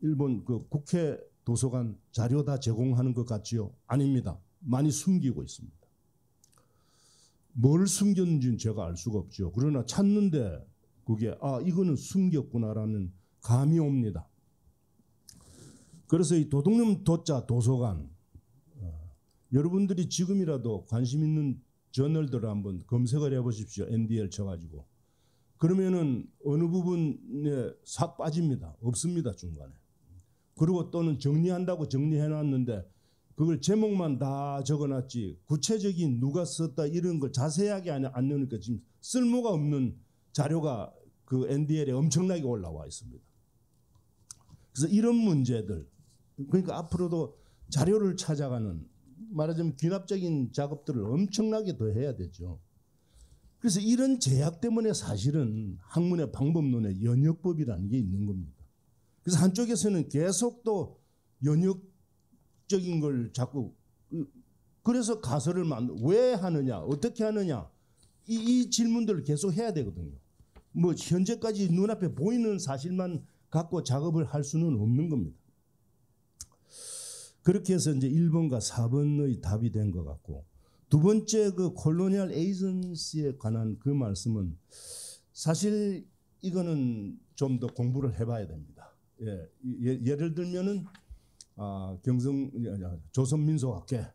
일본 그 국회 도서관 자료 다 제공하는 것 같지요? 아닙니다. 많이 숨기고 있습니다. 뭘 숨겼는지는 제가 알 수가 없죠. 그러나 찾는데 그게 아 이거는 숨겼구나라는 감이 옵니다. 그래서 이 도둑놈 도자 도서관 어, 여러분들이 지금이라도 관심 있는 저널들을 한번 검색을 해보십시오. NDL 쳐가지고 그러면은 어느 부분에 싹 빠집니다. 없습니다 중간에. 그리고 또는 정리한다고 정리해 놨는데 그걸 제목만 다 적어 놨지 구체적인 누가 썼다 이런 걸 자세하게 안, 안 넣으니까 지금 쓸모가 없는 자료가 그 NDL에 엄청나게 올라와 있습니다. 그래서 이런 문제들 그러니까 앞으로도 자료를 찾아가는 말하자면 귀납적인 작업들을 엄청나게 더 해야 되죠. 그래서 이런 제약 때문에 사실은 학문의 방법론의 연역법이라는 게 있는 겁니다. 그래서 한쪽에서는 계속 또 연역적인 걸 자꾸 그래서 가설을 만왜 하느냐 어떻게 하느냐 이, 이 질문들을 계속 해야 되거든요. 뭐 현재까지 눈앞에 보이는 사실만 갖고 작업을 할 수는 없는 겁니다. 그렇게 해서 이제 1번과 4번의 답이 된 것 같고 두 번째 그 콜로니얼 에이전시에 관한 그 말씀은 사실 이거는 좀 더 공부를 해봐야 됩니다. 예, 예, 예 를 들면은 아, 경성 조선민속학회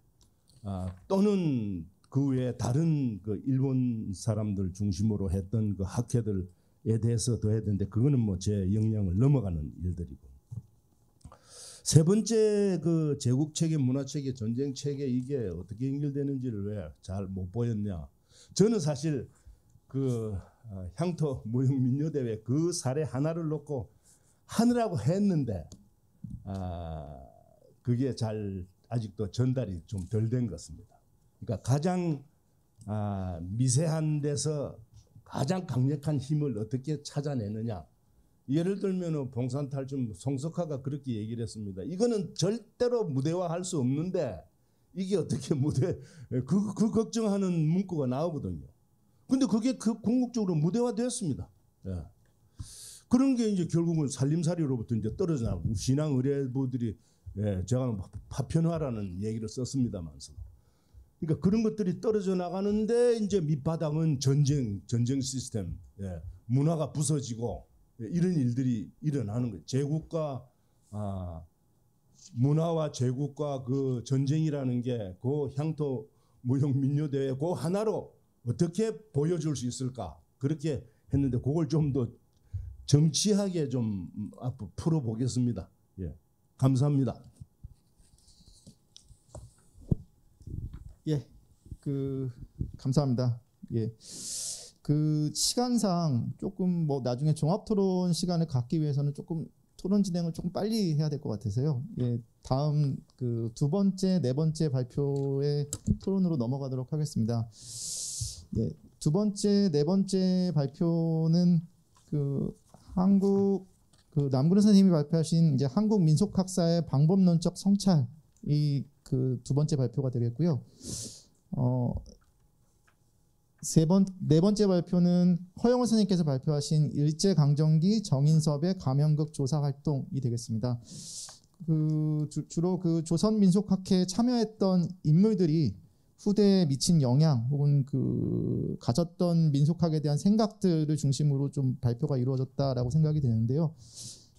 아, 또는 그 외에 다른 그 일본 사람들 중심으로 했던 그 학회들에 대해서 더 해야 되는데 그거는 뭐제 역량을 넘어가는 일들이고 세 번째 그 제국 체계, 문화 체계, 전쟁 체계 이게 어떻게 연결되는지를 왜 잘 못 보였냐? 저는 사실 그 어, 향토 무형 민요 대회 그 사례 하나를 놓고 하느라고 했는데 아 그게 잘 아직도 전달이 좀 덜 된 것 같습니다. 그러니까 가장 아, 미세한 데서 가장 강력한 힘을 어떻게 찾아내느냐. 예를 들면 봉산탈춤 송석화가 그렇게 얘기를 했습니다. 이거는 절대로 무대화할 수 없는데 이게 어떻게 무대 그, 그 걱정하는 문구가 나오거든요. 근데 그게 그 궁극적으로 무대화되었습니다. 예. 그런 게 이제 결국은 살림살이로부터 이제 떨어져 나고 신앙 의뢰부들이 예, 제가 파편화라는 얘기를 썼습니다만서 그러니까 그런 것들이 떨어져 나가는데 이제 밑바닥은 전쟁 전쟁 시스템 예, 문화가 부서지고 예, 이런 일들이 일어나는 거예요. 제국과 아, 문화와 제국과 그 전쟁이라는 게 그 향토 무형 민요 대회 그 하나로 어떻게 보여줄 수 있을까 그렇게 했는데 그걸 좀 더 정치하게 좀 앞으로 풀어보겠습니다. 예, 감사합니다. 예, 그 감사합니다. 예, 그 시간상 조금 뭐 나중에 종합 토론 시간을 갖기 위해서는 조금 토론 진행을 조금 빨리 해야 될 것 같아서요. 예, 다음 그 두 번째, 네 번째 발표의 토론으로 넘어가도록 하겠습니다. 예, 두 번째, 네 번째 발표는 그 한국 그 남근호 선생님이 발표하신 이제 한국 민속학사의 방법론적 성찰 이 그 두 번째 발표가 되겠고요. 어, 세 번, 네 번째 발표는 허영호 선생님께서 발표하신 일제 강점기 정인섭의 가면극 조사 활동이 되겠습니다. 그 주, 주로 그 조선 민속학회에 참여했던 인물들이 후대에 미친 영향 혹은 그 가졌던 민속학에 대한 생각들을 중심으로 좀 발표가 이루어졌다라고 생각이 되는데요.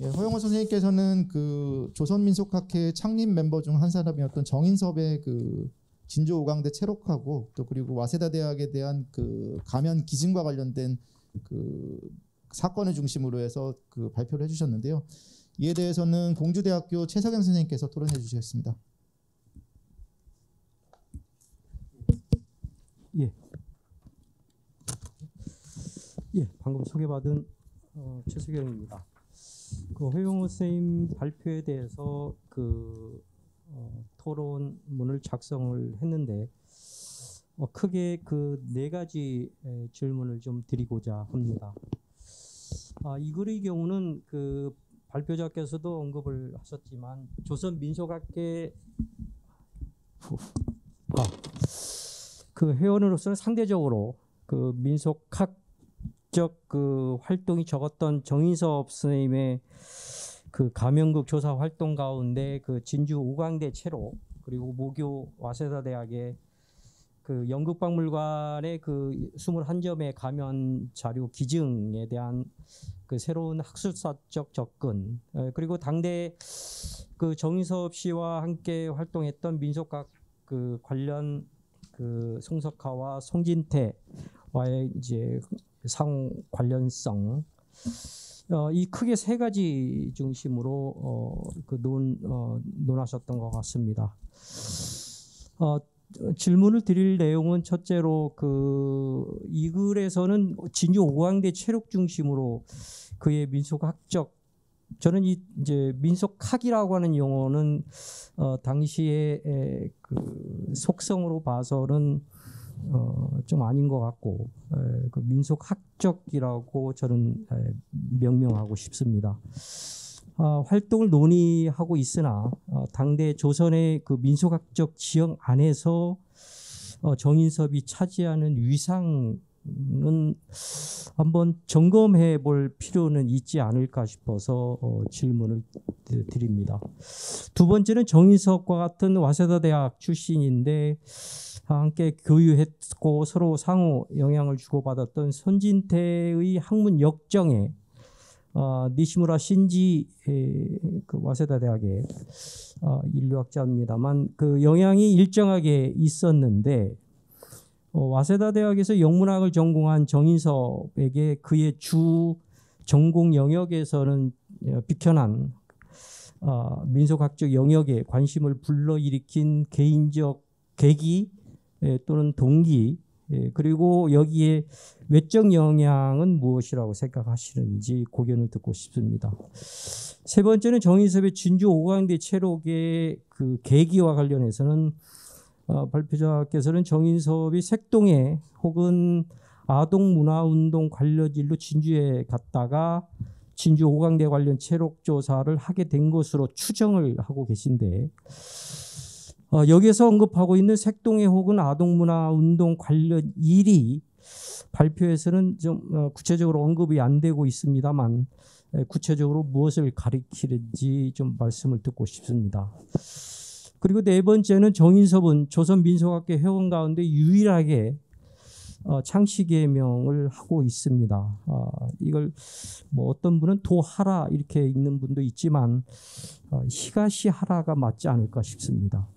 예, 허영호 선생님께서는 그 조선 민속학회 창립 멤버 중 한 사람이었던 정인섭의 그 진조 오강대 체록하고 또 그리고 와세다 대학에 대한 그 가면 기증과 관련된 그 사건을 중심으로 해서 그 발표를 해주셨는데요. 이에 대해서는 공주대학교 최석영 선생님께서 토론해 주시겠습니다. 예, 방금 소개받은 어, 최수경입니다. 그 허용호 선생님 발표에 대해서 그 어, 토론문을 작성을 했는데 어, 크게 그 네 가지 에, 질문을 좀 드리고자 합니다. 아, 이 글의 경우는 그 발표자께서도 언급을 하셨지만 조선 민속학계 아, 그 회원으로서는 상대적으로 그 민속학 적 그 활동이 적었던 정인섭 선생님의 그 가면극 조사 활동 가운데 그 진주 오광대 체로 그리고 모교 와세다 대학의 그 연극박물관의 그 21점의 가면 자료 기증에 대한 그 새로운 학술사적 접근 에, 그리고 당대 그 정인섭 씨와 함께 활동했던 민속학 그 관련 그 송석화와 송진태와의 이제 상호 관련성 어, 이 크게 세 가지 중심으로 어, 그 논 어, 논하셨던 것 같습니다. 어, 질문을 드릴 내용은 첫째로 그 이 글에서는 진주 오광대 체력 중심으로 그의 민속학적 저는 이 이제 민속학이라고 하는 용어는 어, 당시에 에, 그 속성으로 봐서는 어, 좀 아닌 것 같고 에, 그 민속학적이라고 저는 에, 명명하고 싶습니다. 아, 활동을 논의하고 있으나 어, 당대 조선의 그 민속학적 지형 안에서 어, 정인섭이 차지하는 위상 은 한번 점검해 볼 필요는 있지 않을까 싶어서 어, 질문을 드- 드립니다. 두 번째는 정인섭과 같은 와세다 대학 출신인데 함께 교유했고 서로 상호 영향을 주고받았던 손진태의 학문 역정에 어, 니시무라 신지 에, 그 와세다 대학의 어, 인류학자입니다만 그 영향이 일정하게 있었는데 어, 와세다 대학에서 영문학을 전공한 정인섭에게 그의 주 전공 영역에서는 어, 비켜난 어, 민속학적 영역에 관심을 불러일으킨 개인적 계기 예, 또는 동기 예, 그리고 여기에 외적 영향은 무엇이라고 생각하시는지 고견을 듣고 싶습니다. 세 번째는 정인섭의 진주 오광대 체록의 그 계기와 관련해서는 어, 발표자께서는 정인섭이 색동에 혹은 아동 문화 운동 관련 일로 진주에 갔다가 진주 오광대 관련 체록 조사를 하게 된 것으로 추정을 하고 계신데 어, 여기에서 언급하고 있는 색동의 혹은 아동 문화 운동 관련 일이 발표에서는 좀 어, 구체적으로 언급이 안 되고 있습니다만 에, 구체적으로 무엇을 가리키는지 좀 말씀을 듣고 싶습니다. 그리고 네 번째는 정인섭은 조선 민속학계 회원 가운데 유일하게 어, 창씨 개명을 하고 있습니다. 아, 이걸 뭐 어떤 분은 도하라 이렇게 읽는 분도 있지만 어, 히가시 하라가 맞지 않을까 싶습니다.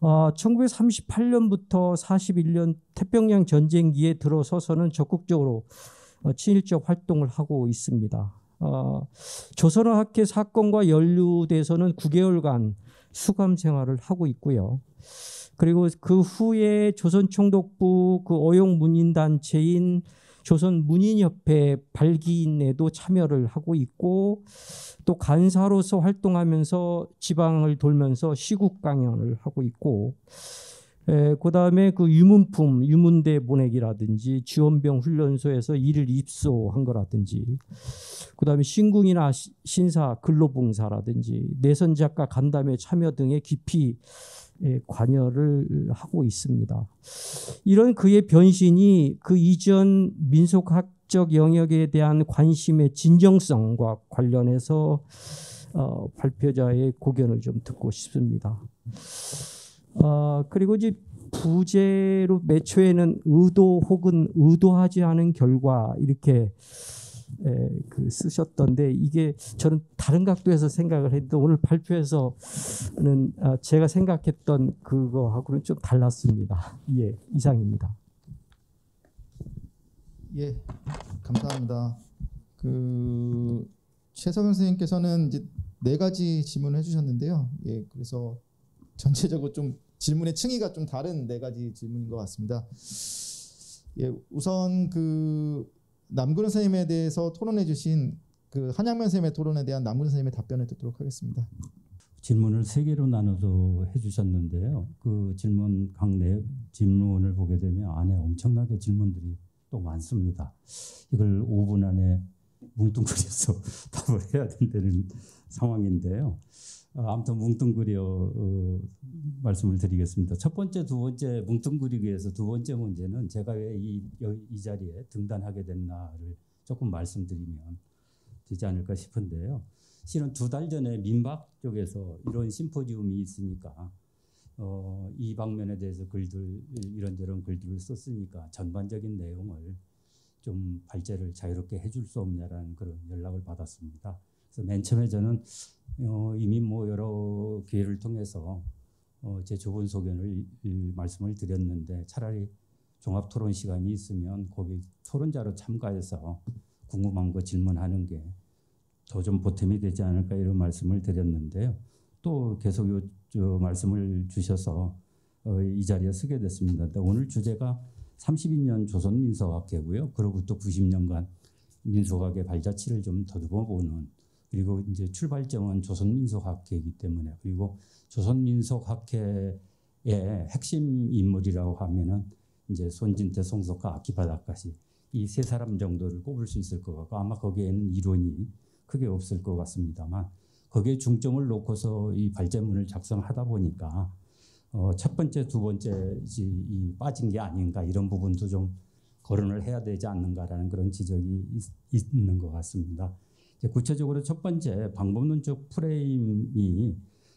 어, 1938년부터 41년 태평양 전쟁기에 들어서서는 적극적으로 어, 친일적 활동을 하고 있습니다. 어, 조선어학회 사건과 연루돼서는 9개월간 수감 생활을 하고 있고요. 그리고 그 후에 조선총독부 그 어용 문인 단체인 조선 문인협회 발기인에도 참여를 하고 있고 또 간사로서 활동하면서 지방을 돌면서 시국 강연을 하고 있고 에, 그다음에 그 유문품 유문대 보내기라든지 지원병 훈련소에서 일을 입소한 거라든지 그다음에 신궁이나 시- 신사 근로봉사라든지 내선 작가 간담회 참여 등에 깊이 예, 관여를 하고 있습니다. 이런 그의 변신이 그 이전 민속학적 영역에 대한 관심의 진정성과 관련해서 어, 발표자의 고견을 좀 듣고 싶습니다. 어, 그리고 이제 부제로 매초에는 의도 혹은 의도하지 않은 결과 이렇게 에, 그 쓰셨던데 이게 저는 다른 각도에서 생각을 했는데 오늘 발표에서는 아, 제가 생각했던 그거하고는 좀 달랐습니다. <laughs> 예, 이상입니다. 예, 감사합니다. 그 최석영 선생님께서는 이제 네 가지 질문을 해주셨는데요. 예, 그래서 전체적으로 좀 질문의 층위가 좀 다른 네 가지 질문인 것 같습니다. 예, 우선 그 남근 선생님에 대해서 토론해 주신 그 한양면 선생님의 토론에 대한 남근 선생님의 답변을 듣도록 하겠습니다. 질문을 세 개로 나눠서 해주셨는데요. 그 질문 강내 질문을 보게 되면 안에 엄청나게 질문들이 또 많습니다. 이걸 5분 안에 뭉뚱그려서 <laughs> 답을 해야 된다는 상황인데요. 어, 아무튼 뭉뚱그려 어, 말씀을 드리겠습니다. 첫 번째, 두 번째 뭉뚱그리기 위해서 두 번째 문제는 제가 왜이 이 자리에 등단하게 됐나를 조금 말씀드리면 되지 않을까 싶은데요. 실은 두 달 전에 민박 쪽에서 이런 심포지움이 있으니까 어, 이 방면에 대해서 글들 이런저런 글들을 썼으니까 전반적인 내용을 좀 발제를 자유롭게 해줄 수 없냐라는 그런 연락을 받았습니다. 그래서 맨 처음에 저는 어, 이미 뭐 여러 기회를 통해서 어, 제 좁은 소견을 이- 이 말씀을 드렸는데 차라리 종합 토론 시간이 있으면 거기 토론자로 참가해서 궁금한 거 질문하는 게 더 좀 보탬이 되지 않을까 이런 말씀을 드렸는데요. 또 계속 요, 저 말씀을 주셔서 어, 이 자리에 쓰게 됐습니다. 오늘 주제가 32년 조선 민속학계고요. 그로부터 90년간 민속학의 발자취를 좀 더듬어 보는 그리고 이제 출발점은 조선민속학계이기 때문에 그리고 조선민속학회의 핵심 인물이라고 하면은 이제 손진태, 송석화, 아키바다까지 이 세 사람 정도를 꼽을 수 있을 것 같고 아마 거기에는 이론이 크게 없을 것 같습니다만 거기에 중점을 놓고서 이 발제문을 작성하다 보니까 어, 첫 번째, 두 번째 이, 이 빠진 게 아닌가 이런 부분도 좀 거론을 해야 되지 않는가라는 그런 지적이 있, 있는 것 같습니다. 구체적으로 첫 번째 방법론적 프레임이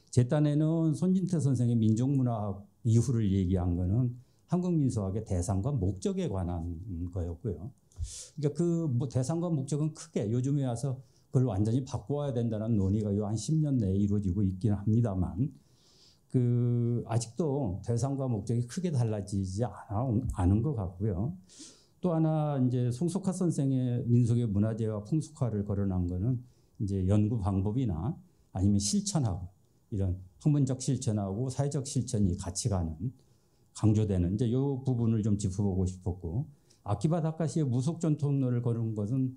제 딴에는 손진태 선생의 민족문화학 이후를 얘기한 거는 한국민속학의 대상과 목적에 관한 거였고요. 그러니까 그뭐 대상과 목적은 크게 요즘에 와서 그걸 완전히 바꿔야 된다는 논의가 요 한 10년 내에 이루어지고 있긴 합니다만 그 아직도 대상과 목적이 크게 달라지지 않은 것 같고요. 또 하나 이제 송석화 선생의 민속의 문화재와 풍속화를 거론한 거는 이제 연구 방법이나 아니면 실천하고 이런 학문적 실천하고 사회적 실천이 같이 가는 강조되는 이제 이 부분을 좀 짚어보고 싶었고 아키바 다카시의 무속 전통론을 거는 것은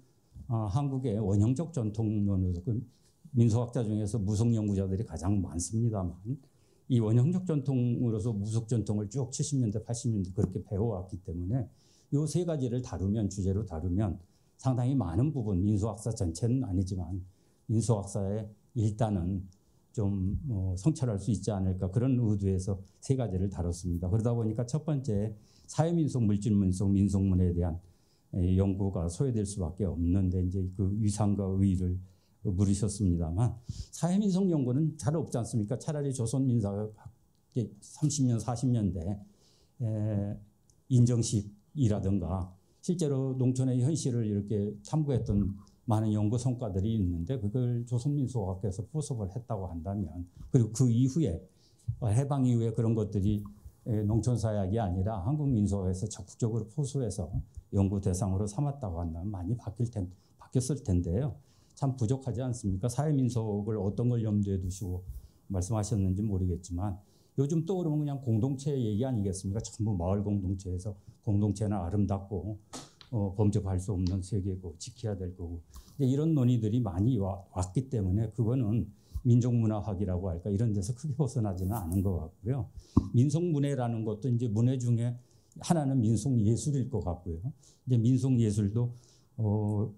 아, 한국의 원형적 전통론으로서 그 민속학자 중에서 무속 연구자들이 가장 많습니다만 이 원형적 전통으로서 무속 전통을 쭉 70년대 80년대 그렇게 배워왔기 때문에 이세 가지를 다루면 주제로 다루면 상당히 많은 부분 민속학사 전체는 아니지만 민속학사의 일단은 좀 어, 성찰할 수 있지 않을까 그런 의도에서 세 가지를 다뤘습니다. 그러다 보니까 첫 번째 사회민속, 물질민속, 민속문에 대한 에, 연구가 소외될 수밖에 없는데 이제 그 위상과 의의를 물으셨습니다만 사회민속 연구는 잘 없지 않습니까? 차라리 조선민사학 30년, 40년대 에, 인정식 이라든가 실제로 농촌의 현실을 이렇게 탐구했던 많은 연구 성과들이 있는데 그걸 조선민속학회에서 포섭을 했다고 한다면 그리고 그 이후에 해방 이후에 그런 것들이 에, 농촌사학이 아니라 한국민속학에서 적극적으로 포수해서 연구 대상으로 삼았다고 한다면 많이 바뀔 텐, 바뀌었을 텐데요. 참 부족하지 않습니까? 사회 민속을 어떤 걸 염두에 두시고 말씀하셨는지 모르겠지만 요즘 떠오르면 그냥 공동체 얘기 아니겠습니까? 전부 마을 공동체에서 공동체는 아름답고 어, 범접할 수 없는 세계고 지켜야 될 거고 이런 논의들이 많이 와, 왔기 때문에 그거는 민족문화학이라고 할까 이런 데서 크게 벗어나지는 않은 것 같고요. 민속문해라는 것도 이제 문해 중에 하나는 민속예술일 것 같고요. 이제 민속예술도 어,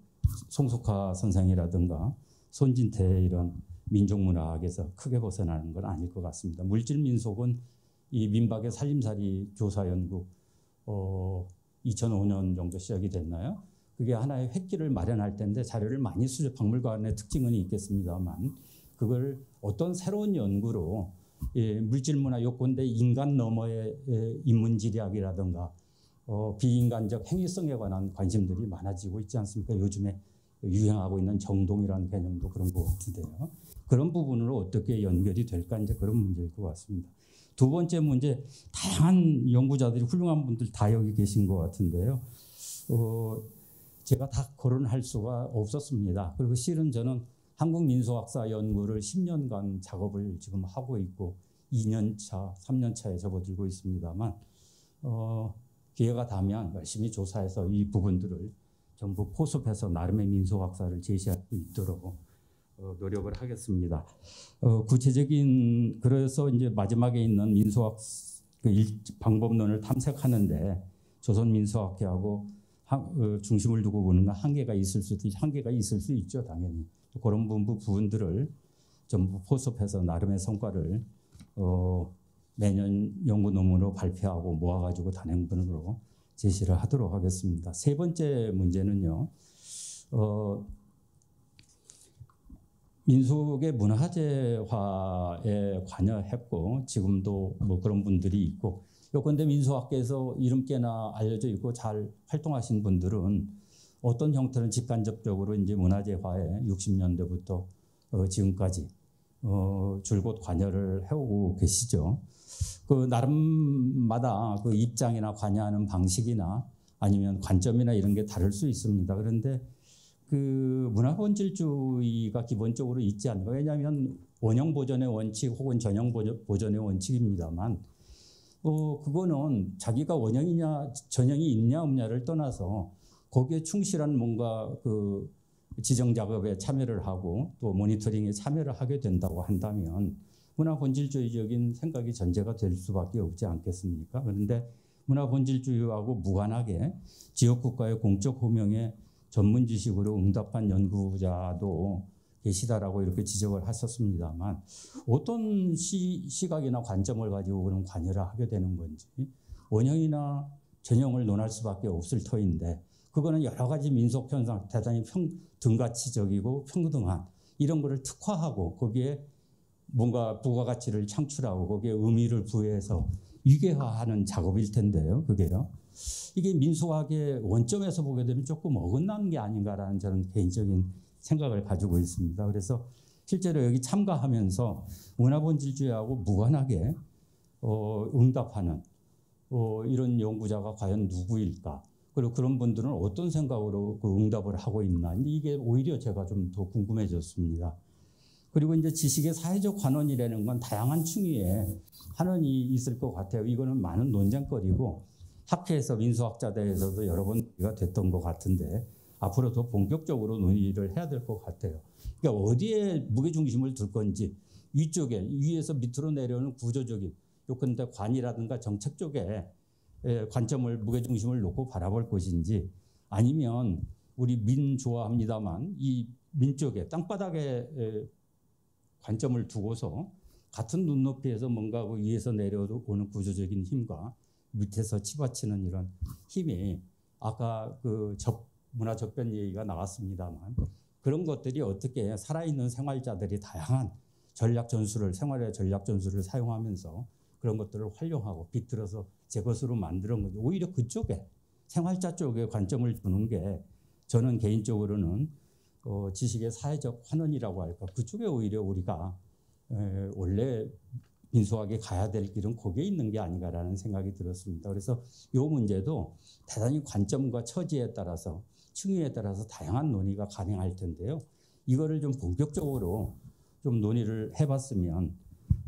송석화 선생이라든가 손진태 이런 민족문화학에서 크게 벗어나는 건 아닐 것 같습니다. 물질 민속은 이 민박의 살림살이 조사 연구 어, 2005년 정도 시작이 됐나요? 그게 하나의 획기를 마련할 텐데 자료를 많이 수집 박물관의 특징은 있겠습니다만 그걸 어떤 새로운 연구로 예, 물질문화 요건대 인간 너머의 예, 인문지리학이라든가 어, 비인간적 행위성에 관한 관심들이 많아지고 있지 않습니까? 요즘에 유행하고 있는 정동이라는 개념도 그런 것 같은데요. 그런 부분으로 어떻게 연결이 될까 이제 그런 문제일 것 같습니다. 두 번째 문제 다양한 연구자들이 훌륭한 분들 다 여기 계신 것 같은데요. 어, 제가 다 거론할 수가 없었습니다. 그리고 실은 저는 한국 민속학사 연구를 10년간 작업을 지금 하고 있고 2년 차, 3년 차에 접어들고 있습니다만 어, 기회가 닿으면 열심히 조사해서 이 부분들을 전부 포섭해서 나름의 민속학사를 제시할 수 있도록 어, 노력을 하겠습니다. 어, 구체적인 그래서 이제 마지막에 있는 민속학 그 일, 방법론을 탐색하는데 조선 민속학회하고 한, 어, 중심을 두고 보는 건 한계가 있을 수도 한계가 있을 수 있죠 당연히 또 그런 부분 부분들을 전부 포섭해서 나름의 성과를 어, 매년 연구 논문으로 발표하고 모아가지고 단행본으로 제시를 하도록 하겠습니다. 세 번째 문제는요. 어, 민속의 문화재화에 관여했고 지금도 뭐 그런 분들이 있고 요건대 민속학계에서 이름께나 알려져 있고 잘 활동하신 분들은 어떤 형태는 직간접적으로 이제 문화재화에 60년대부터 어, 지금까지 어, 줄곧 관여를 해오고 계시죠. 그 나름마다 그 입장이나 관여하는 방식이나 아니면 관점이나 이런 게 다를 수 있습니다. 그런데 그 문화 본질주의가 기본적으로 있지 않는가. 왜냐하면 원형 보존의 원칙 혹은 전형 보존- 보존의 원칙입니다만 어, 그거는 자기가 원형이냐 전형이 있냐 없냐를 떠나서 거기에 충실한 뭔가 그 지정 작업에 참여를 하고 또 모니터링에 참여를 하게 된다고 한다면 문화 본질주의적인 생각이 전제가 될 수밖에 없지 않겠습니까? 그런데 문화 본질주의하고 무관하게 지역 국가의 공적 호명에 전문 지식으로 응답한 연구자도 계시다라고 이렇게 지적을 하셨습니다만 어떤 시, 시각이나 관점을 가지고 그런 관여를 하게 되는 건지 원형이나 전형을 논할 수밖에 없을 터인데 그거는 여러 가지 민속 현상 대단히 평, 등가치적이고 평등한 이런 거를 특화하고 거기에 뭔가 부가가치를 창출하고 거기에 의미를 부여해서 위계화하는 작업일 텐데요. 그게요. 이게 민속학의 원점에서 보게 되면 조금 어긋나는 게 아닌가라는 저는 개인적인 생각을 가지고 있습니다. 그래서 실제로 여기 참가하면서 문화본질주의하고 무관하게 어, 응답하는 어, 이런 연구자가 과연 누구일까? 그리고 그런 분들은 어떤 생각으로 그 응답을 하고 있나? 이게 오히려 제가 좀 더 궁금해졌습니다. 그리고 이제 지식의 사회적 관원이라는 건 다양한 층위에 한원이 있을 것 같아요. 이거는 많은 논쟁거리고 학회에서 민수학자대에서도 여러 번 논의가 됐던 것 같은데 앞으로 더 본격적으로 논의를 해야 될 것 같아요. 그러니까 어디에 무게중심을 둘 건지 위쪽에 위에서 밑으로 내려오는 구조적인 요건대 관이라든가 정책 쪽에 에, 관점을 무게중심을 놓고 바라볼 것인지 아니면 우리 민 좋아합니다만 이 민 쪽에 땅바닥에 에, 관점을 두고서 같은 눈높이에서 뭔가 그 위에서 내려오는 구조적인 힘과 밑에서 치받치는 이런 힘이 아까 그 접, 문화 접변 얘기가 나왔습니다만 그런 것들이 어떻게 살아있는 생활자들이 다양한 전략 전술을 생활의 전략 전술을 사용하면서 그런 것들을 활용하고 비틀어서 제 것으로 만드는 거죠. 오히려 그쪽에 생활자 쪽에 관점을 두는 게 저는 개인적으로는 어, 지식의 사회적 환원이라고 할까 그쪽에 오히려 우리가 에, 원래 민소하게 가야 될 길은 거기에 있는 게 아닌가라는 생각이 들었습니다. 그래서 이 문제도 대단히 관점과 처지에 따라서 층위에 따라서 다양한 논의가 가능할 텐데요. 이거를 좀 본격적으로 좀 논의를 해봤으면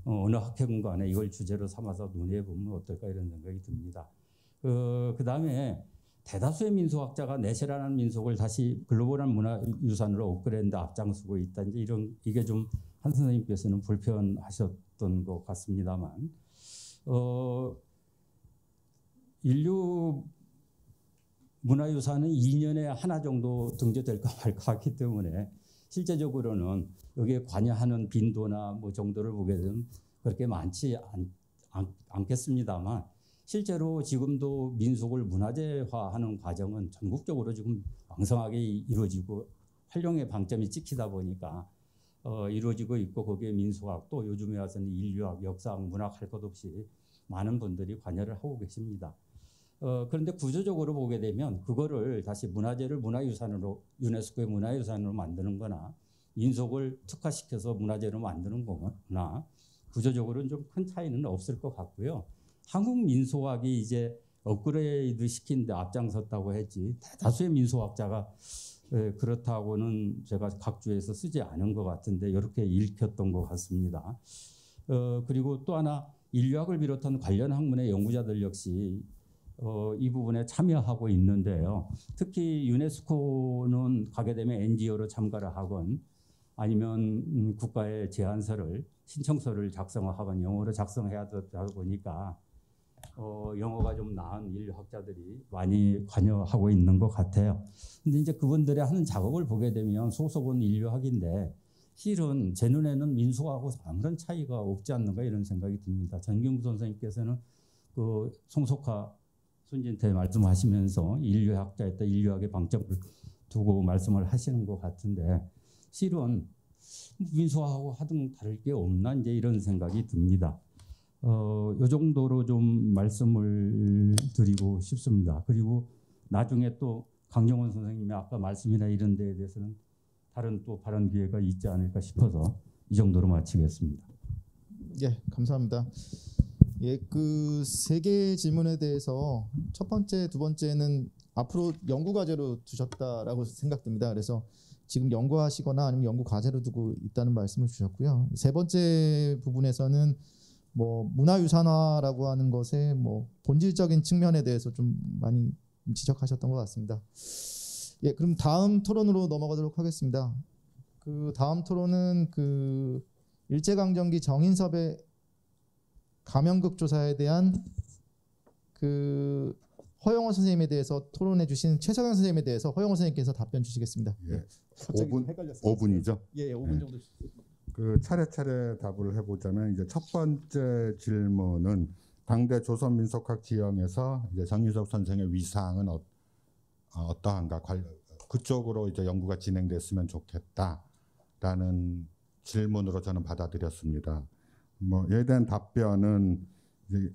어, 어느 학회군 간에 이걸 주제로 삼아서 논의해 보면 어떨까 이런 생각이 듭니다. 그, 그 다음에 대다수의 민속학자가 내실하는 민속을 다시 글로벌한 문화유산으로 업그레이드 앞장서고 있다. 이제 이런 이게 좀 한 선생님께서는 불편하셨던 것 같습니다만, 어, 인류 문화유산은 2년에 하나 정도 등재될까 말까 하기 때문에 실제적으로는 여기에 관여하는 빈도나 뭐 정도를 보게 되면 그렇게 많지 않, 않, 않겠습니다만 실제로 지금도 민속을 문화재화하는 과정은 전국적으로 지금 왕성하게 이루어지고 활용의 방점이 찍히다 보니까 어, 이루어지고 있고 거기에 민속학도 요즘에 와서는 인류학, 역사학, 문학 할 것 없이 많은 분들이 관여를 하고 계십니다. 어, 그런데 구조적으로 보게 되면 그거를 다시 문화재를 문화유산으로 유네스코의 문화유산으로 만드는 거나 민속을 특화시켜서 문화재로 만드는 거나 구조적으로는 좀 큰 차이는 없을 것 같고요. 한국 민속학이 이제 업그레이드 시키는데 앞장섰다고 했지 다수의 민속학자가 에, 그렇다고는 제가 각주에서 쓰지 않은 것 같은데 이렇게 읽혔던 것 같습니다. 어, 그리고 또 하나 인류학을 비롯한 관련 학문의 연구자들 역시 어, 이 부분에 참여하고 있는데요. 특히 유네스코는 가게 되면 NGO로 참가를 하건 아니면 음, 국가의 제안서를 신청서를 작성하건 영어로 작성해야 되다 보니까 어, 영어가 좀 나은 인류학자들이 많이 관여하고 있는 것 같아요. 근데 이제 그분들의 하는 작업을 보게 되면 소속은 인류학인데 실은 제 눈에는 민속하고 아무런 차이가 없지 않는가 이런 생각이 듭니다. 전경구 선생님께서는 그 송석화 손진태 말씀하시면서 인류학자였다 인류학의 방점을 두고 말씀을 하시는 것 같은데 실은 민속하고 하등 다를 게 없나 이제 이런 생각이 듭니다. 어, 요 정도로 좀 말씀을 드리고 싶습니다. 그리고 나중에 또 강정원 선생님이 아까 말씀이나 이런 데에 대해서는 다른 또 발언 기회가 있지 않을까 싶어서 이 정도로 마치겠습니다. 예, 감사합니다. 예, 그 세 개의 질문에 대해서 첫 번째, 두 번째는 앞으로 연구 과제로 두셨다라고 생각됩니다. 그래서 지금 연구하시거나 아니면 연구 과제로 두고 있다는 말씀을 주셨고요. 세 번째 부분에서는 뭐 문화유산화라고 하는 것의 뭐 본질적인 측면에 대해서 좀 많이 지적하셨던 것 같습니다. 예, 그럼 다음 토론으로 넘어가도록 하겠습니다. 그 다음 토론은 그 일제강점기 정인섭의 가명극 조사에 대한 그 허영원 선생님에 대해서 토론해 주신 최석영 선생님에 대해서 허영원 선생님께서 답변 주시겠습니다. 예. 갑자기 5분 헷갈렸어요. 5분이죠. 예, 예, 5분 네. 정도. 그 차례차례 답을 해보자면 이제 첫 번째 질문은 당대 조선민속학 지형에서 이제 정유섭 선생의 위상은 어, 어, 떠한가 그쪽으로 이제 연구가 진행됐으면 좋겠다라는 질문으로 저는 받아들였습니다. 뭐 이에 대한 답변은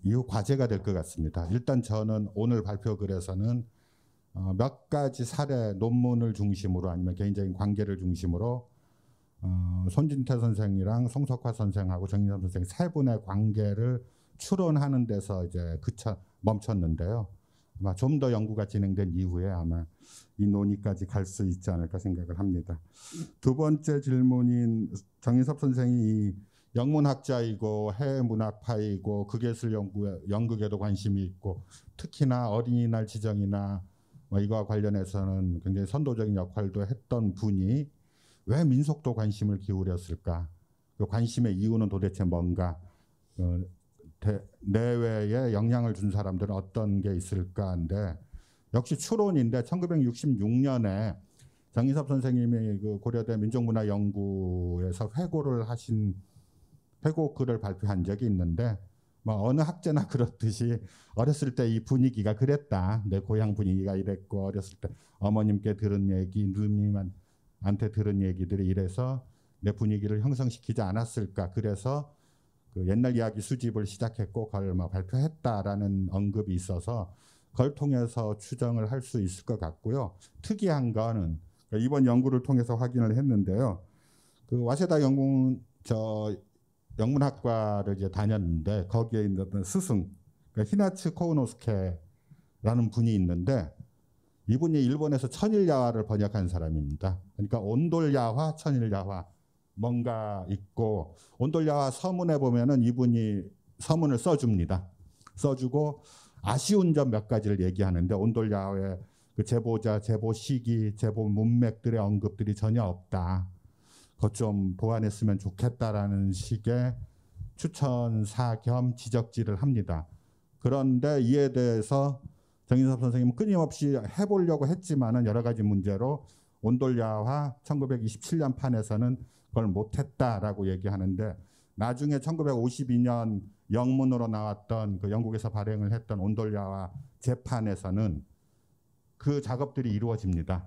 이후 과제가 될 것 같습니다. 일단 저는 오늘 발표 글에서는 어, 몇 가지 사례 논문을 중심으로 아니면 개인적인 관계를 중심으로 어, 손진태 선생이랑 송석화 선생하고 정인섭 선생 세 분의 관계를 추론하는 데서 이제 그쳐 멈췄는데요. 아마 좀 더 연구가 진행된 이후에 아마 이 논의까지 갈 수 있지 않을까 생각을 합니다. 두 번째 질문인 정인섭 선생이 이 영문학자이고 해외 문학파이고 극예술 연구 연극에도 관심이 있고 특히나 어린이날 지정이나 뭐 이거와 관련해서는 굉장히 선도적인 역할도 했던 분이 왜 민속도 관심을 기울였을까? 그 관심의 이유는 도대체 뭔가? 어, 대- 내외에 영향을 준 사람들은 어떤 게 있을까인데 역시 추론인데 1966년에 정인섭 선생님이 그 고려대 민족문화연구에서 회고를 하신 회고 글을 발표한 적이 있는데 뭐 어느 학자나 <laughs> 그렇듯이 어렸을 때 이 분위기가 그랬다. 내 고향 분위기가 이랬고 어렸을 때 어머님께 들은 얘기, 누님한 테 들은 얘기들이 이래서 내 분위기를 형성시키지 않았을까. 그래서 그 옛날 이야기 수집을 시작했고 그걸 뭐 발표했다라는 언급이 있어서 그걸 통해서 추정을 할 수 있을 것 같고요. 특이한 거는 이번 연구를 통해서 확인을 했는데요. 그 와세다 영문 저 영문학과를 이제 다녔는데 거기에 있는 스승 그러니까 히나츠 코우노스케라는 분이 있는데 이분이 일본에서 천일야화를 번역한 사람입니다. 그러니까 온돌야화, 천일야화 뭔가 있고 온돌야화 서문에 보면은 이분이 서문을 써줍니다. 써주고 아쉬운 점 몇 가지를 얘기하는데 온돌야화의 그 제보자, 제보 시기, 제보 문맥들의 언급들이 전혀 없다. 그것 좀 보완했으면 좋겠다라는 식의 추천사 겸 지적질을 합니다. 그런데 이에 대해서 정인섭 선생님은 끊임없이 해보려고 했지만은 여러 가지 문제로 온돌야화 1927년 판에서는 그걸 못했다라고 얘기하는데 나중에 1952년 영문으로 나왔던 그 영국에서 발행을 했던 온돌야화 재판에서는 그 작업들이 이루어집니다.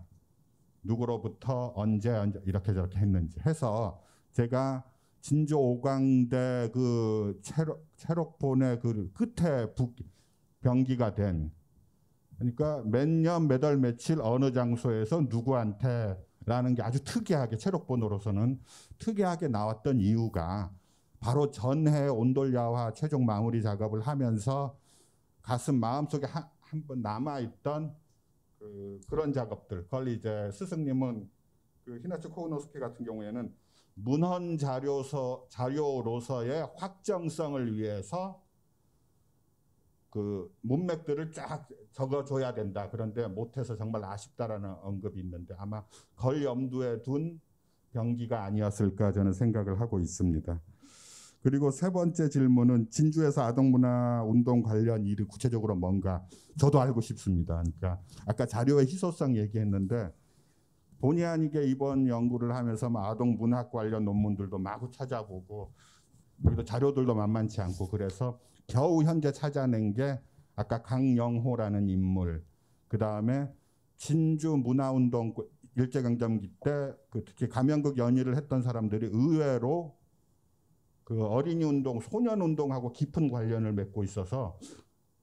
누구로부터 언제 언제 이렇게 저렇게 했는지 해서 제가 진조 오광대 그 체록 체록본의 그 끝에 북 병기가 된 그러니까 몇년 몇 월 며칠 어느 장소에서 누구한테라는 게 아주 특이하게 체록본으로서는 특이하게 나왔던 이유가 바로 전해 온돌야화 최종 마무리 작업을 하면서 가슴 마음속에 한 번 남아 있던 그 그런 작업들. 그걸 이제 스승님은 그 히나츠 코우노스키 같은 경우에는 문헌 자료서 자료로서의 확정성을 위해서 그 문맥들을 쫙 적어줘야 된다. 그런데 못해서 정말 아쉽다라는 언급이 있는데 아마 걸 염두에 둔 병기가 아니었을까 저는 생각을 하고 있습니다. 그리고 세 번째 질문은 진주에서 아동문화 운동 관련 일이 구체적으로 뭔가 저도 알고 싶습니다. 그러니까 아까 자료의 희소성 얘기했는데 본의 아니게 이번 연구를 하면서 막 아동 문학 관련 논문들도 마구 찾아보고 여기도 자료들도 만만치 않고 그래서 겨우 현재 찾아낸 게 아까 강영호라는 인물 그 다음에 진주 문화운동 일제강점기 때 그 특히 감영극 연의를 했던 사람들이 의외로 그 어린이 운동, 소년 운동하고 깊은 관련을 맺고 있어서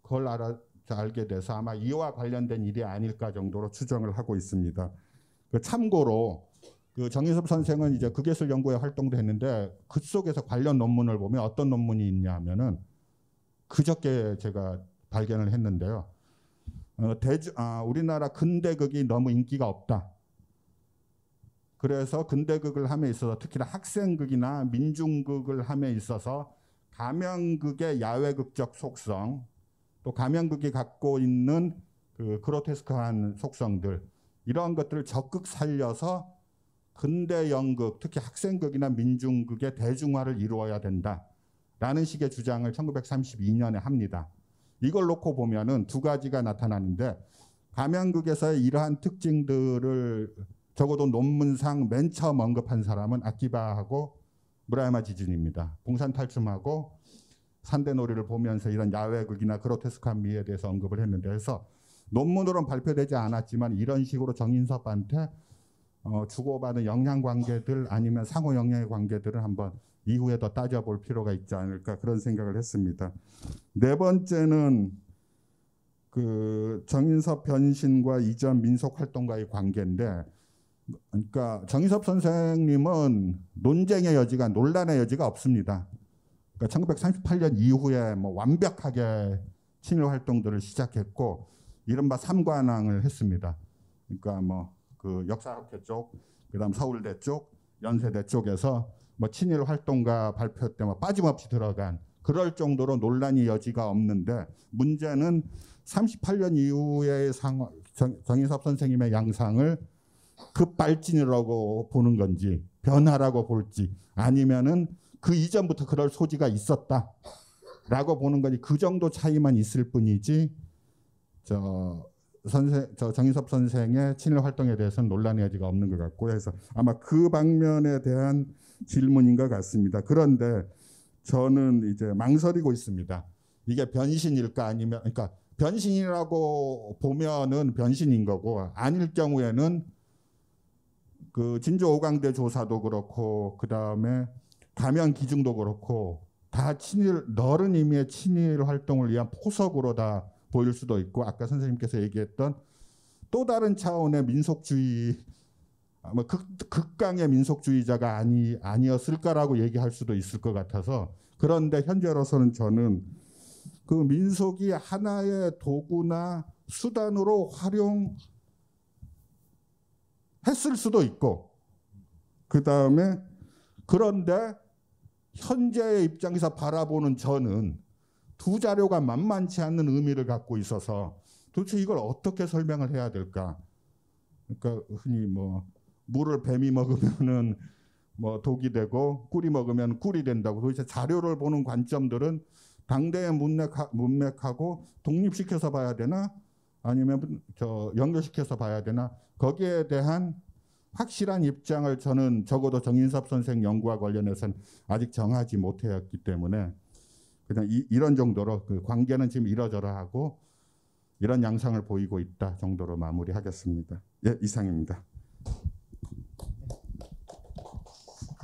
그걸 알아 알게 돼서 아마 이와 관련된 일이 아닐까 정도로 추정을 하고 있습니다. 그 참고로 그 정희섭 선생은 이제 극예술 연구에 활동도 했는데 그 속에서 관련 논문을 보면 어떤 논문이 있냐면은 그저께 제가 발견을 했는데요. 어, 대주, 아, 우리나라 근대극이 너무 인기가 없다. 그래서 근대극을 함에 있어서 특히나 학생극이나 민중극을 함에 있어서 가명극의 야외극적 속성, 또 가명극이 갖고 있는 그 그로테스크한 속성들 이러한 것들을 적극 살려서 근대 연극, 특히 학생극이나 민중극의 대중화를 이루어야 된다 라는 식의 주장을 1932년에 합니다. 이걸 놓고 보면은 두 가지가 나타나는데 가명극에서의 이러한 특징들을 적어도 논문상 맨 처음 언급한 사람은 아키바하고 무라야마 지진입니다. 봉산 탈춤하고 산대놀이를 보면서 이런 야외극이나 그로테스크한 미에 대해서 언급을 했는데 해서 논문으로는 발표되지 않았지만 이런 식으로 정인섭한테 어, 주고받은 영향 관계들 아니면 상호 영향의 관계들을 한번 이후에 더 따져볼 필요가 있지 않을까 그런 생각을 했습니다. 네 번째는 그 정인섭 변신과 이전 민속 활동가의 관계인데 그러니까 정희섭 선생님은 논쟁의 여지가 논란의 여지가 없습니다. 그러니까 1938년 이후에 뭐 완벽하게 친일 활동들을 시작했고 이른바 삼관왕을 했습니다. 그러니까 뭐 그 역사학회 쪽, 그다음 서울대 쪽, 연세대 쪽에서 뭐 친일 활동가 발표 때 뭐 빠짐없이 들어간 그럴 정도로 논란이 여지가 없는데 문제는 38년 이후의 상, 정, 정희섭 선생님의 양상을 급발진이라고 보는 건지 변화라고 볼지 아니면은 그 이전부터 그럴 소지가 있었다라고 보는 건지 그 정도 차이만 있을 뿐이지 저 선생 저 정희섭 선생의 친일 활동에 대해서는 논란의 여지가 없는 것 같고 해서 아마 그 방면에 대한 질문인 것 같습니다. 그런데 저는 이제 망설이고 있습니다. 이게 변신일까 아니면 그러니까 변신이라고 보면은 변신인 거고 아닐 경우에는 그 진주 오강대 조사도 그렇고 그 다음에 가면 기증도 그렇고 다 친일 넓은 의미의 친일 활동을 위한 포석으로 다 보일 수도 있고 아까 선생님께서 얘기했던 또 다른 차원의 민속주의 뭐 극, 극강의 민속주의자가 아니 아니었을까라고 얘기할 수도 있을 것 같아서 그런데 현재로서는 저는 그 민속이 하나의 도구나 수단으로 활용 했을 수도 있고 그 다음에 그런데 현재의 입장에서 바라보는 저는 두 자료가 만만치 않는 의미를 갖고 있어서 도대체 이걸 어떻게 설명을 해야 될까? 그러니까 흔히 뭐 물을 뱀이 먹으면은 뭐 독이 되고 꿀이 먹으면 꿀이 된다고 도대체 자료를 보는 관점들은 당대의 문맥하, 문맥하고 독립시켜서 봐야 되나 아니면 저 연결시켜서 봐야 되나 거기에 대한 확실한 입장을 저는 적어도 정인섭 선생 연구와 관련해서는 아직 정하지 못했기 때문에 그냥 이, 이런 정도로 그 관계는 지금 이러저러 하고 이런 양상을 보이고 있다 정도로 마무리하겠습니다. 예, 이상입니다.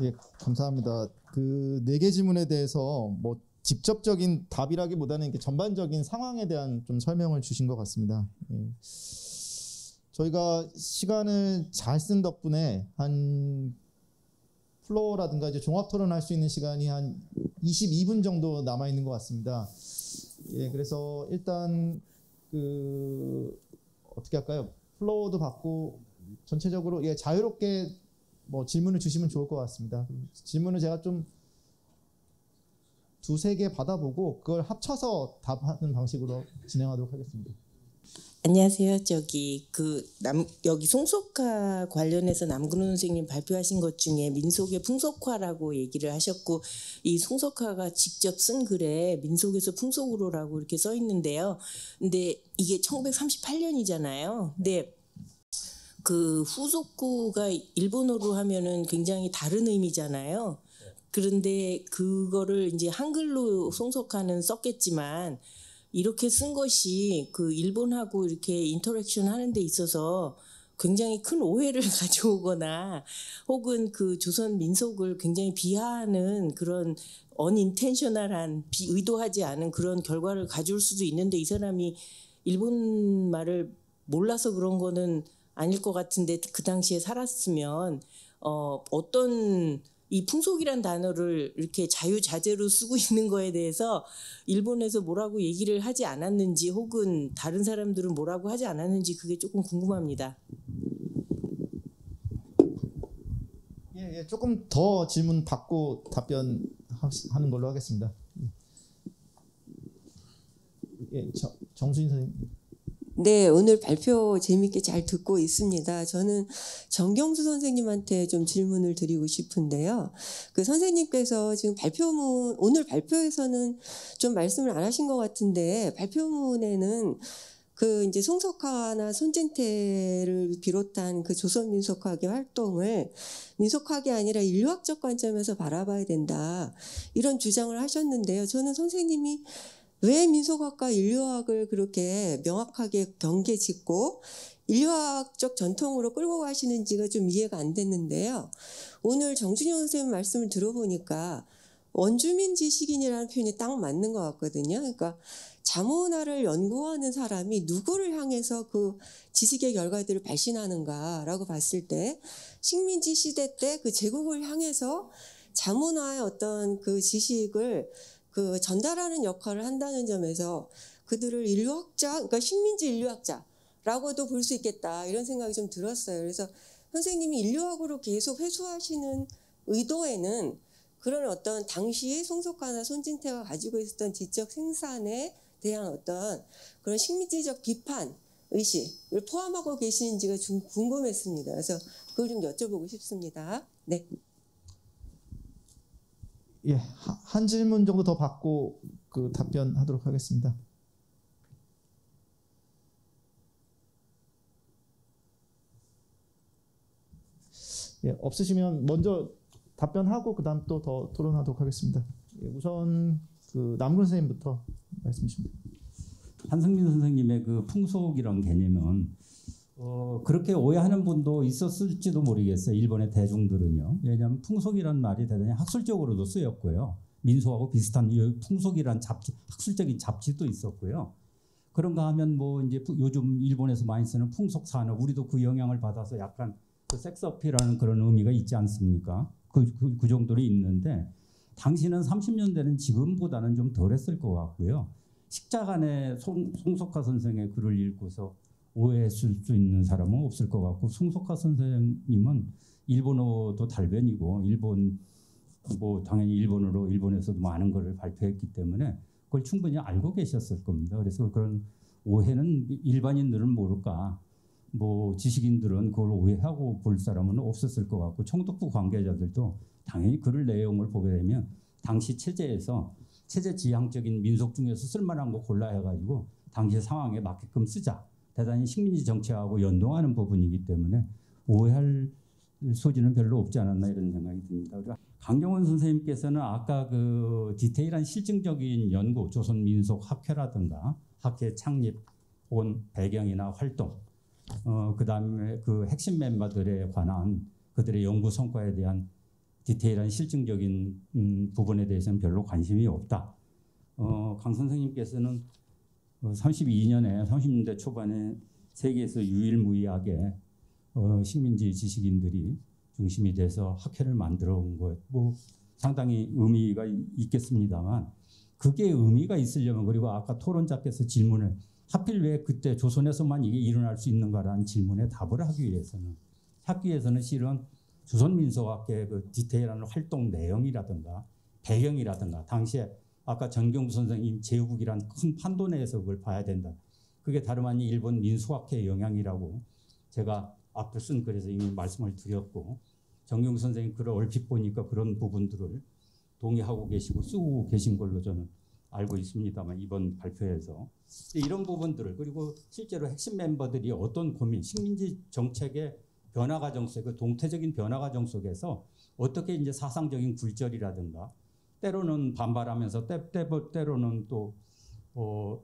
예, 감사합니다. 그 네 개 질문에 대해서 뭐 직접적인 답이라기보다는 이렇게 전반적인 상황에 대한 좀 설명을 주신 것 같습니다. 예. 저희가 시간을 잘 쓴 덕분에 한 플로어라든가 이제 종합 토론할 수 있는 시간이 한 22분 정도 남아 있는 것 같습니다. 예, 그래서 일단 그 어떻게 할까요? 플로어도 받고 전체적으로 예 자유롭게 뭐 질문을 주시면 좋을 것 같습니다. 질문을 제가 좀 두세 개 받아보고 그걸 합쳐서 답하는 방식으로 진행하도록 하겠습니다. 안녕하세요. 저기 그 남 여기 송속화 관련해서 남근호 선생님 발표하신 것 중에 민속의 풍속화라고 얘기를 하셨고 이 송속화가 직접 쓴 글에 민속에서 풍속으로라고 이렇게 써 있는데요. 근데 이게 1938년이잖아요. 근데 그 후속구가 일본어로 하면은 굉장히 다른 의미잖아요. 그런데 그거를 이제 한글로 송속화는 썼겠지만 이렇게 쓴 것이 그 일본하고 이렇게 interaction 하는 데 있어서 굉장히 큰 오해를 <laughs> 가져오거나 혹은 그 조선 민속을 굉장히 비하하는 그런 어인텐셔널한 의도하지 않은 그런 결과를 가져올 수도 있는데 이 사람이 일본 말을 몰라서 그런 거는 아닐 것 같은데 그 당시에 살았으면 어 어떤 이 풍속이란 단어를 이렇게 자유자재로 쓰고 <laughs> 있는 거에 대해서 일본에서 뭐라고 얘기를 하지 않았는지 혹은 다른 사람들은 뭐라고 하지 않았는지 그게 조금 궁금합니다. 예, 예, 조금 더 질문 받고 답변하는 걸로 하겠습니다. 예, 정, 정수인 선생님. 네, 오늘 발표 재밌게 잘 듣고 있습니다. 저는 정경수 선생님한테 좀 질문을 드리고 싶은데요. 그 선생님께서 지금 발표문, 오늘 발표에서는 좀 말씀을 안 하신 것 같은데, 발표문에는 그 이제 송석화나 손진태를 비롯한 그 조선 민속학의 활동을 민속학이 아니라 인류학적 관점에서 바라봐야 된다. 이런 주장을 하셨는데요. 저는 선생님이 왜 민속학과 인류학을 그렇게 명확하게 경계 짓고 인류학적 전통으로 끌고 가시는지가 좀 이해가 안 됐는데요. 오늘 정준영 선생님 말씀을 들어보니까 원주민 지식인이라는 표현이 딱 맞는 것 같거든요. 그러니까 자문화를 연구하는 사람이 누구를 향해서 그 지식의 결과들을 발신하는가라고 봤을 때 식민지 시대 때 그 제국을 향해서 자문화의 어떤 그 지식을 그 전달하는 역할을 한다는 점에서 그들을 인류학자, 그러니까 식민지 인류학자라고도 볼 수 있겠다 이런 생각이 좀 들었어요. 그래서 선생님이 인류학으로 계속 회수하시는 의도에는 그런 어떤 당시 송석화나 손진태가 가지고 있었던 지적 생산에 대한 어떤 그런 식민지적 비판 의식을 포함하고 계시는지가 좀 궁금했습니다. 그래서 그걸 좀 여쭤보고 싶습니다. 네. 예, 하- 한 질문 정도 더 받고 그 답변하도록 하겠습니다. 예, 없으시면 먼저 답변하고 그다음 또 더 토론하도록 하겠습니다. 예, 우선 그 남근 선생님부터 말씀 주십니다. 한승민 선생님의 그 풍속이란 개념은 어, 그렇게 오해하는 분도 있었을지도 모르겠어요. 일본의 대중들은요. 왜냐하면 풍속이란 말이 대단히 학술적으로도 쓰였고요. 민속하고 비슷한 이 풍속이란 잡지, 학술적인 잡지도 있었고요. 그런가 하면 뭐 이제 부- 요즘 일본에서 많이 쓰는 풍속 산업, 우리도 그 영향을 받아서 약간 그 섹스어피라는 그런 의미가 있지 않습니까? 그, 그, 그 정도로 있는데 당시는 30년대는 지금보다는 좀 덜했을 것 같고요. 식자간에 송, 송석화 선생의 글을 읽고서 오해했을 수 있는 사람은 없을 것 같고 송석화 선생님은 일본어도 달변이고 일본 뭐 당연히 일본어로 일본에서도 많은 것을 발표했기 때문에 그걸 충분히 알고 계셨을 겁니다. 그래서 그런 오해는 일반인들은 모를까 뭐 지식인들은 그걸 오해하고 볼 사람은 없었을 것 같고 총독부 관계자들도 당연히 그럴 내용을 보게 되면 당시 체제에서 체제 지향적인 민속 중에서 쓸만한 거 골라 해가지고 당시 상황에 맞게끔 쓰자. 대단히 식민지 정치하고 연동하는 부분이기 때문에 오해할 소지는 별로 없지 않았나 이런 생각이 듭니다. 강경원 선생님께서는 아까 그 디테일한 실증적인 연구, 조선 민속 학회라든가 학회 창립 혹은 배경이나 활동, 어, 그 다음에 그 핵심 멤버들에 관한 그들의 연구 성과에 대한 디테일한 실증적인 음, 부분에 대해서는 별로 관심이 없다. 어, 강 선생님께서는 32년에 30년대 초반에 세계에서 유일무이하게 어, 식민지 지식인들이 중심이 돼서 학회를 만들어 온 것, 뭐 상당히 의미가 이- 있겠습니다만 그게 의미가 있으려면 그리고 아까 토론자께서 질문을 하필 왜 그때 조선에서만 이게 일어날 수 있는가라는 질문에 답을 하기 위해서는 위해서는 실은 조선민속학계의 그 디테일한 활동 내용이라든가 배경이라든가 당시에 아까 전경구 선생님 제국이란 큰 판도 내에서 그걸 봐야 된다. 그게 다름 아닌 일본 민속학회의 영향이라고 제가 앞을 쓴 글에서 이미 말씀을 드렸고 정경 선생님 글을 얼핏 보니까 그런 부분들을 동의하고 계시고 쓰고 계신 걸로 저는 알고 있습니다만 이번 발표에서 근데 이런 부분들을 그리고 실제로 핵심 멤버들이 어떤 고민 식민지 정책의 변화 과정 속에 그 동태적인 변화 과정 속에서 어떻게 이제 사상적인 굴절이라든가 때로는 반발하면서 때, 때, 때로는 또 어,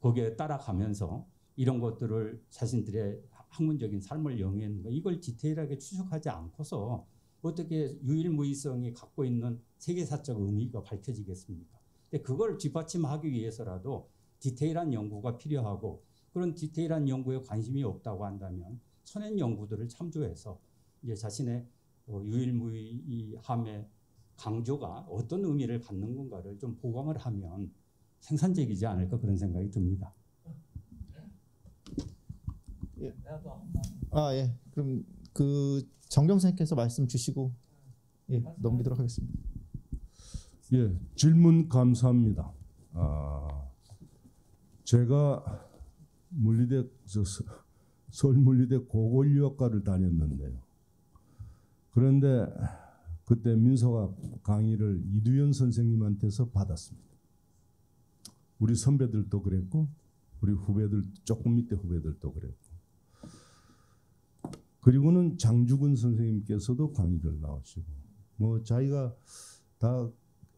거기에 따라가면서 이런 것들을 자신들의 학문적인 삶을 영위하는 거 이걸 디테일하게 추적하지 않고서 어떻게 유일무이성이 갖고 있는 세계사적 의미가 밝혀지겠습니까? 근데 그걸 뒷받침하기 위해서라도 디테일한 연구가 필요하고 그런 디테일한 연구에 관심이 없다고 한다면 선행 연구들을 참조해서 이제 자신의 어, 유일무이함의 강조가 어떤 의미를 갖는 건가를 좀 보강을 하면 생산적이지 않을까 그런 생각이 듭니다. 아 예. 그럼 그 정경 선생님께서 말씀 주시고 예 넘기도록 하겠습니다. 예, 질문 감사합니다. 아, 제가 물리대 서- 서울물리대 고고유학과를 다녔는데요. 그런데 그때 민서학 강의를 이두현 선생님한테서 받았습니다. 우리 선배들도 그랬고 우리 후배들 조금 밑에 후배들도 그랬고 그리고는 장주근 선생님께서도 강의를 나오시고 뭐 자기가 다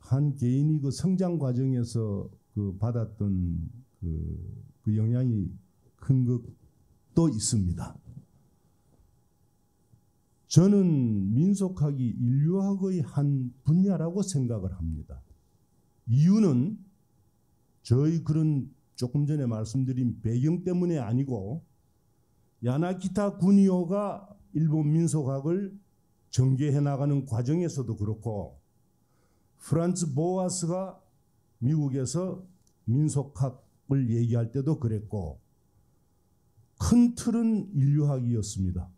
한 개인이 그 성장 과정에서 그 받았던 그, 그 영향이 큰 것도 있습니다. 저는 민속학이 인류학의 한 분야라고 생각을 합니다. 이유는 저희 그런 조금 전에 말씀드린 배경 때문에 아니고 야나기타 구니오가 일본 민속학을 전개해 나가는 과정에서도 그렇고 프란츠 보아스가 미국에서 민속학을 얘기할 때도 그랬고 큰 틀은 인류학이었습니다.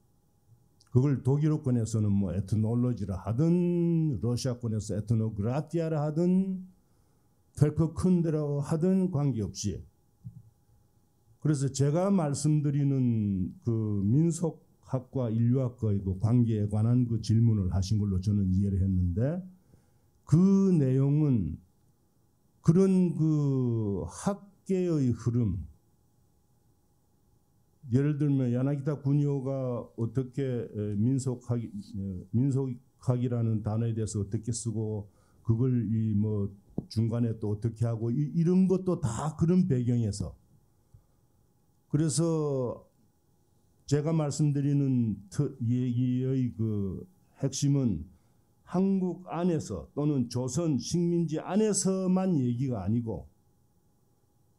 그걸 독일어권에서는 뭐 Ethnologie라 하든 러시아권에서 этнография라 하든 Völkerkunde라고 하든 관계없이. 그래서 제가 말씀드리는 그 민속학과 인류학과의 그 관계에 관한 그 질문을 하신 걸로 저는 이해를 했는데 그 내용은 그런 그 학계의 흐름 예를 들면 야나기타 구니오가 어떻게 에, 민속학 에, 민속학이라는 단어에 대해서 어떻게 쓰고 그걸 이 뭐 중간에 또 어떻게 하고 이, 이런 것도 다 그런 배경에서. 그래서 제가 말씀드리는 트- 얘기의 그 핵심은 한국 안에서 또는 조선 식민지 안에서만 얘기가 아니고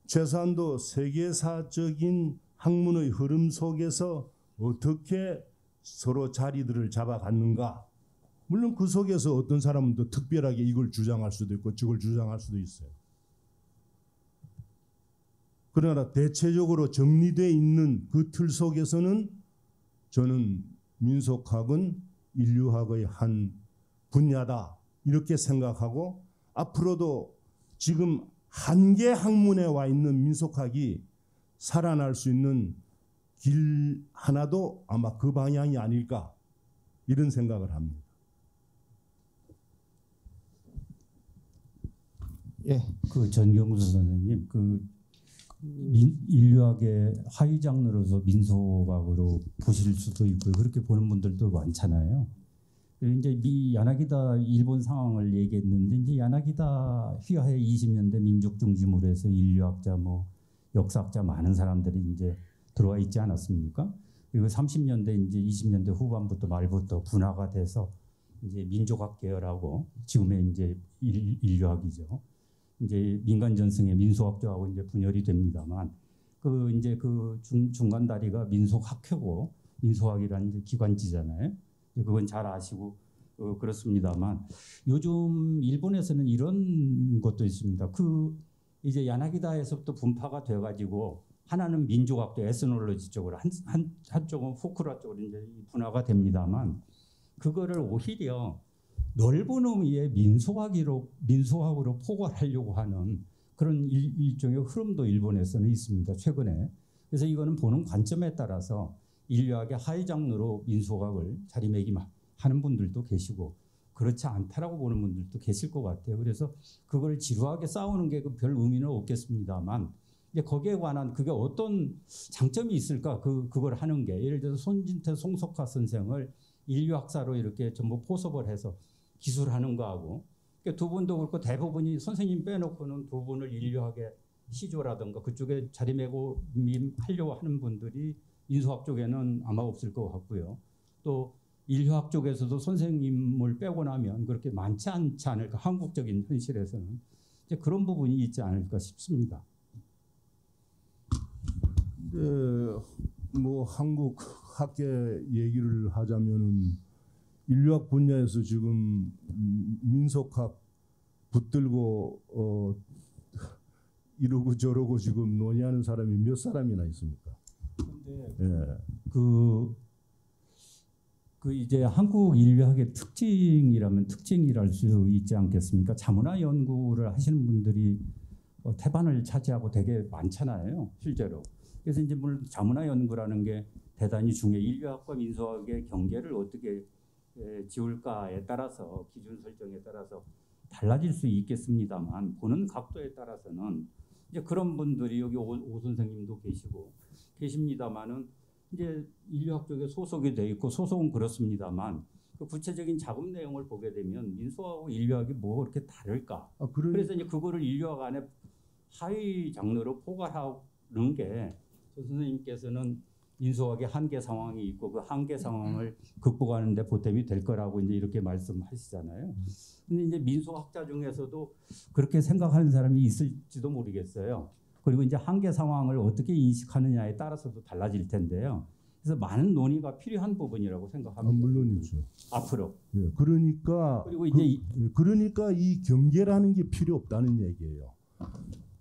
최소한도 세계사적인 학문의 흐름 속에서 어떻게 서로 자리들을 잡아갔는가. 물론 그 속에서 어떤 사람은 또 특별하게 이걸 주장할 수도 있고 저걸 주장할 수도 있어요. 그러나 대체적으로 정리되어 있는 그 틀 속에서는 저는 민속학은 인류학의 한 분야다 이렇게 생각하고 앞으로도 지금 한계 학문에 와 있는 민속학이 살아날 수 있는 길 하나도 아마 그 방향이 아닐까 이런 생각을 합니다. 예. 그 전경수 선생님 그 민, 인류학 인류학의 하위 장르로서 민속학으로 보실 수도 있고요. 그렇게 보는 분들도 많잖아요. 이제 미 야나기다 일본 상황을 얘기했는데 이제 야나기다 휘하의 20년대 민족 중심으로 해서 인류학자 뭐 역사학자 많은 사람들이 이제 들어와 있지 않았습니까? 그리고 30년대 이제 20년대 후반부터 말부터 분화가 돼서 이제 민족학 계열하고 지금의 이제 일- 인류학이죠. 이제 민간 전승의 민속학자하고 이제 분열이 됩니다만 그 이제 그 중, 중간 다리가 민속학회고 민속학이라는 이제 기관지잖아요. 그건 잘 아시고 어, 그렇습니다만 요즘 일본에서는 이런 것도 있습니다. 그 이제 야나기다에서부터 분파가 돼가지고 하나는 민족학도 에스놀로지 쪽으로 한, 한 한쪽은 포크라 쪽으로 이제 분화가 됩니다만 그거를 오히려 넓은 의미의 민속학으로 민속학으로 포괄하려고 하는 그런 일, 일종의 흐름도 일본에서는 있습니다. 최근에 그래서 이거는 보는 관점에 따라서 인류학의 하위 장르로 민속학을 자리매김하는 분들도 계시고 그렇지 않다라고 보는 분들도 계실 것 같아요. 그래서 그걸 지루하게 싸우는 게 별 의미는 없겠습니다만 이제 거기에 관한 그게 어떤 장점이 있을까 그 그걸 하는 게 예를 들어서 손진태 송석화 선생을 인류학사로 이렇게 전부 포섭을 해서 기술하는 거하고 그러니까 두 분도 그렇고 대부분이 선생님 빼놓고는 두 분을 인류학의 시조라든가 그쪽에 자리매고 민- 하려고 하는 분들이 민수학 쪽에는 아마 없을 것 같고요. 또 인류학 쪽에서도 선생님을 빼고 나면 그렇게 많지 않지 않을까 한국적인 현실에서는 이제 그런 부분이 있지 않을까 싶습니다. 네, 뭐 한국 학계 얘기를 하자면은 인류학 분야에서 지금 음, 민속학 붙들고 어 이러고 저러고 지금 논의하는 사람이 몇 사람이나 있습니까? 근데 예. 그, 그 이제 한국 인류학의 특징이라면 특징이랄 수 있지 않겠습니까? 자문화 연구를 하시는 분들이 어, 태반을 차지하고 되게 많잖아요, 실제로. 그래서 이제 물론 자문화 연구라는 게 대단히 중요해. 인류학과 민속학의 경계를 어떻게 에, 지울까에 따라서 기준 설정에 따라서 달라질 수 있겠습니다만 보는 각도에 따라서는 이제 그런 분들이 여기 오, 오 선생님도 계시고 계십니다만은 이제 인류학 쪽에 소속이 돼 있고 소속은 그렇습니다만 그 구체적인 작업 내용을 보게 되면 민수하고 인류학이 뭐 그렇게 다를까? 아, 그런 그래서 이제 그거를 인류학 안에 하위 장르로 포괄하는 게조 선생님께서는 민수학의 한계 상황이 있고 그 한계 상황을 극복하는 데 보탬이 될 거라고 이제 이렇게 말씀하시잖아요. 근데 이제 민수학자 중에서도 그렇게 생각하는 사람이 있을지도 모르겠어요. 그리고 이제 한계 상황을 어떻게 인식하느냐에 따라서도 달라질 텐데요. 그래서 많은 논의가 필요한 부분이라고 아, 생각합니다. 물론이죠. 앞으로. 예, 그러니까 그리고 이제 이- 그, 예, 그러니까 이 경계라는 게 필요 없다는 얘기예요.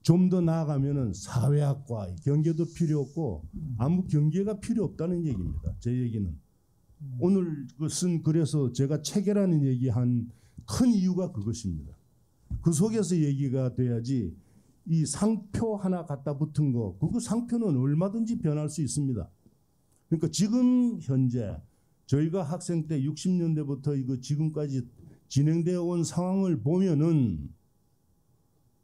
좀 더 나아가면은 사회학과 경계도 필요 없고 아무 경계가 필요 없다는 얘기입니다. 제 얘기는 오늘 그쓴 글에서 제가 체계라는 얘기한 큰 이유가 그것입니다. 그 속에서 얘기가 돼야지 이 상표 하나 갖다 붙은 거 그거 상표는 얼마든지 변할 수 있습니다. 그러니까 지금 현재 저희가 학생 때 60년대부터 이거 지금까지 진행되어 온 상황을 보면은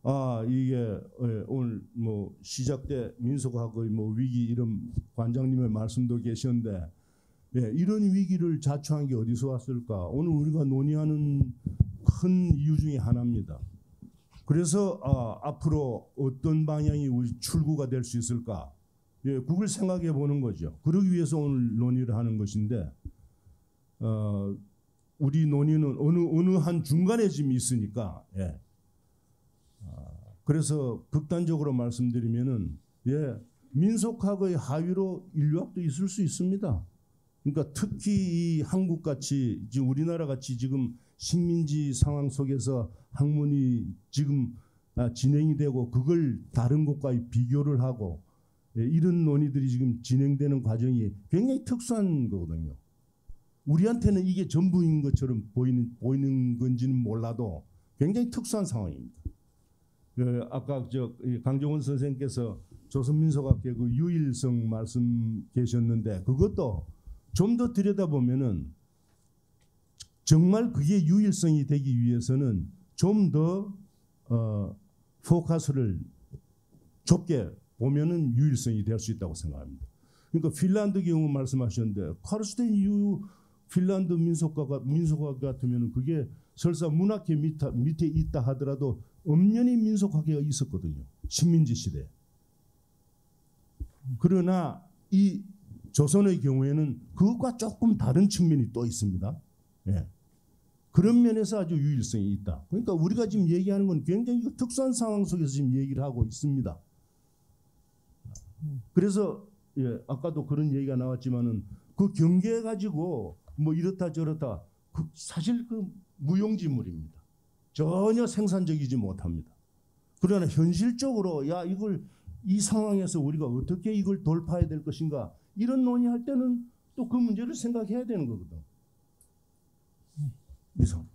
아 이게 예, 오늘 뭐 시작 때 민속학의 뭐 위기 이런 관장님의 말씀도 계셨는데 예, 이런 위기를 자초한 게 어디서 왔을까? 오늘 우리가 논의하는 큰 이유 중에 하나입니다. 그래서 아, 앞으로 어떤 방향이 우리 출구가 될 수 있을까? 예, 그걸 생각해 보는 거죠. 그러기 위해서 오늘 논의를 하는 것인데 어, 우리 논의는 어느 어느 한 중간에 지금 있으니까 예. 아, 그래서 극단적으로 말씀드리면은 예, 민속학의 하위로 인류학도 있을 수 있습니다. 그러니까 특히 이 한국 같이 지금 우리나라 같이 지금 식민지 상황 속에서 학문이 지금 아, 진행이 되고 그걸 다른 곳과 비교를 하고 예, 이런 논의들이 지금 진행되는 과정이 굉장히 특수한 거거든요. 우리한테는 이게 전부인 것처럼 보이는 보이는 건지는 몰라도 굉장히 특수한 상황입니다. 그 아까 강정원 선생께서 조선민속학계 그 유일성 말씀 계셨는데 그것도 좀 더 들여다보면은 정말 그게 유일성이 되기 위해서는 좀더 어, 포커스를 좁게 보면은 유일성이 될 수 있다고 생각합니다. 그러니까 핀란드 경우 말씀하셨는데 카르스테인 이후 핀란드 민속가가 민속학 같으면은 그게 설사 문학계 밑에, 밑에 있다 하더라도 엄연히 민속학계가 있었거든요. 식민지 시대. 그러나 이 조선의 경우에는 그것과 조금 다른 측면이 또 있습니다. 예. 그런 면에서 아주 유일성이 있다. 그러니까 우리가 지금 얘기하는 건 굉장히 특수한 상황 속에서 지금 얘기를 하고 있습니다. 그래서 예, 아까도 그런 얘기가 나왔지만은 그 경계 가지고 뭐 이렇다 저렇다 그 사실 그 무용지물입니다. 전혀 생산적이지 못합니다. 그러나 현실적으로 야 이걸 이 상황에서 우리가 어떻게 이걸 돌파해야 될 것인가 이런 논의할 때는 또 그 문제를 생각해야 되는 거거든. 이상.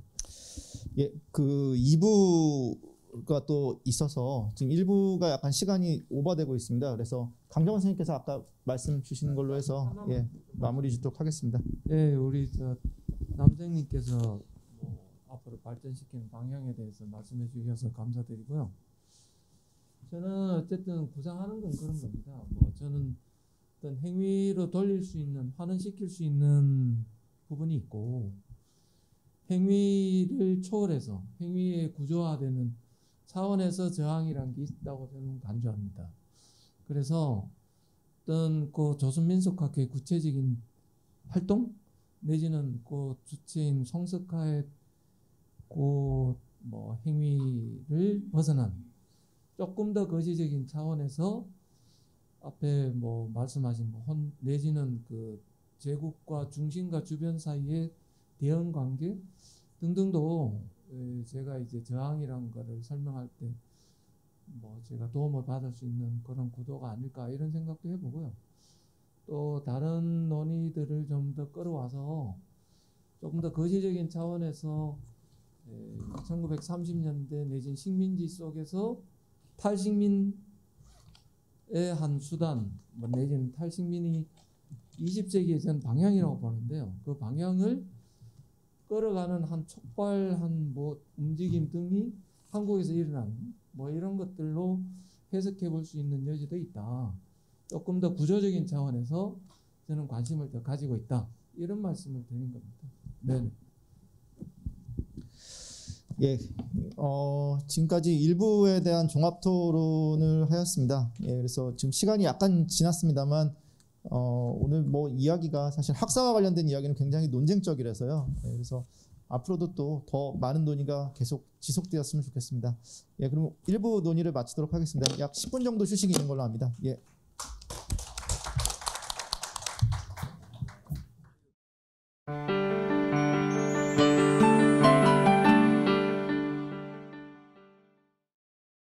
예, 그 2부가 또 있어서 지금 1부가 약간 시간이 오버되고 있습니다. 그래서 강정원 선생님께서 아까 말씀 주시는 걸로 해서 예, 마무리 짓도록 하겠습니다. 예, 우리 저 남생님께서 뭐 앞으로 발전시키는 방향에 대해서 말씀해 주셔서 감사드리고요. 저는 어쨌든 구상하는 건 그런 겁니다. 뭐 저는 어떤 행위로 돌릴 수 있는 환원시킬 수 있는 부분이 있고 행위를 초월해서 행위의 구조화되는 차원에서 저항이라는 게 있다고 저는 간주합니다. 그래서 어떤 그 조선민속학회 구체적인 활동 내지는 그 주체인 성석화의 그뭐 행위를 벗어난 조금 더 거시적인 차원에서 앞에 뭐 말씀하신 뭐 혼, 내지는 그 제국과 중심과 주변 사이의 대응 관계 등등도 에, 제가 이제 저항이란 거를 설명할 때 뭐 제가 도움을 받을 수 있는 그런 구도가 아닐까 이런 생각도 해보고요. 또 다른 논의들을 좀 더 끌어와서 조금 더 거시적인 차원에서 1930년대 내진 식민지 속에서 탈식민의 한 수단 뭐 내지는 탈식민이 20세기의 전 방향이라고 보는데요. 그 방향을 끌어가는 한 촉발 한 뭐 움직임 등이 한국에서 일어난 뭐 이런 것들로 해석해 볼 수 있는 여지도 있다. 조금 더 구조적인 차원에서 저는 관심을 더 가지고 있다. 이런 말씀을 드린 겁니다. 네. 예, 어, 지금까지 일부에 대한 종합 토론을 하였습니다. 예, 그래서 지금 시간이 약간 지났습니다만 어, 오늘 뭐 이야기가 사실 학사와 관련된 이야기는 굉장히 논쟁적이라서요. 예, 그래서 앞으로도 또 더 많은 논의가 계속 지속되었으면 좋겠습니다. 예, 그럼 일부 논의를 마치도록 하겠습니다. 약 10분 정도 휴식이 있는 걸로 합니다. 예.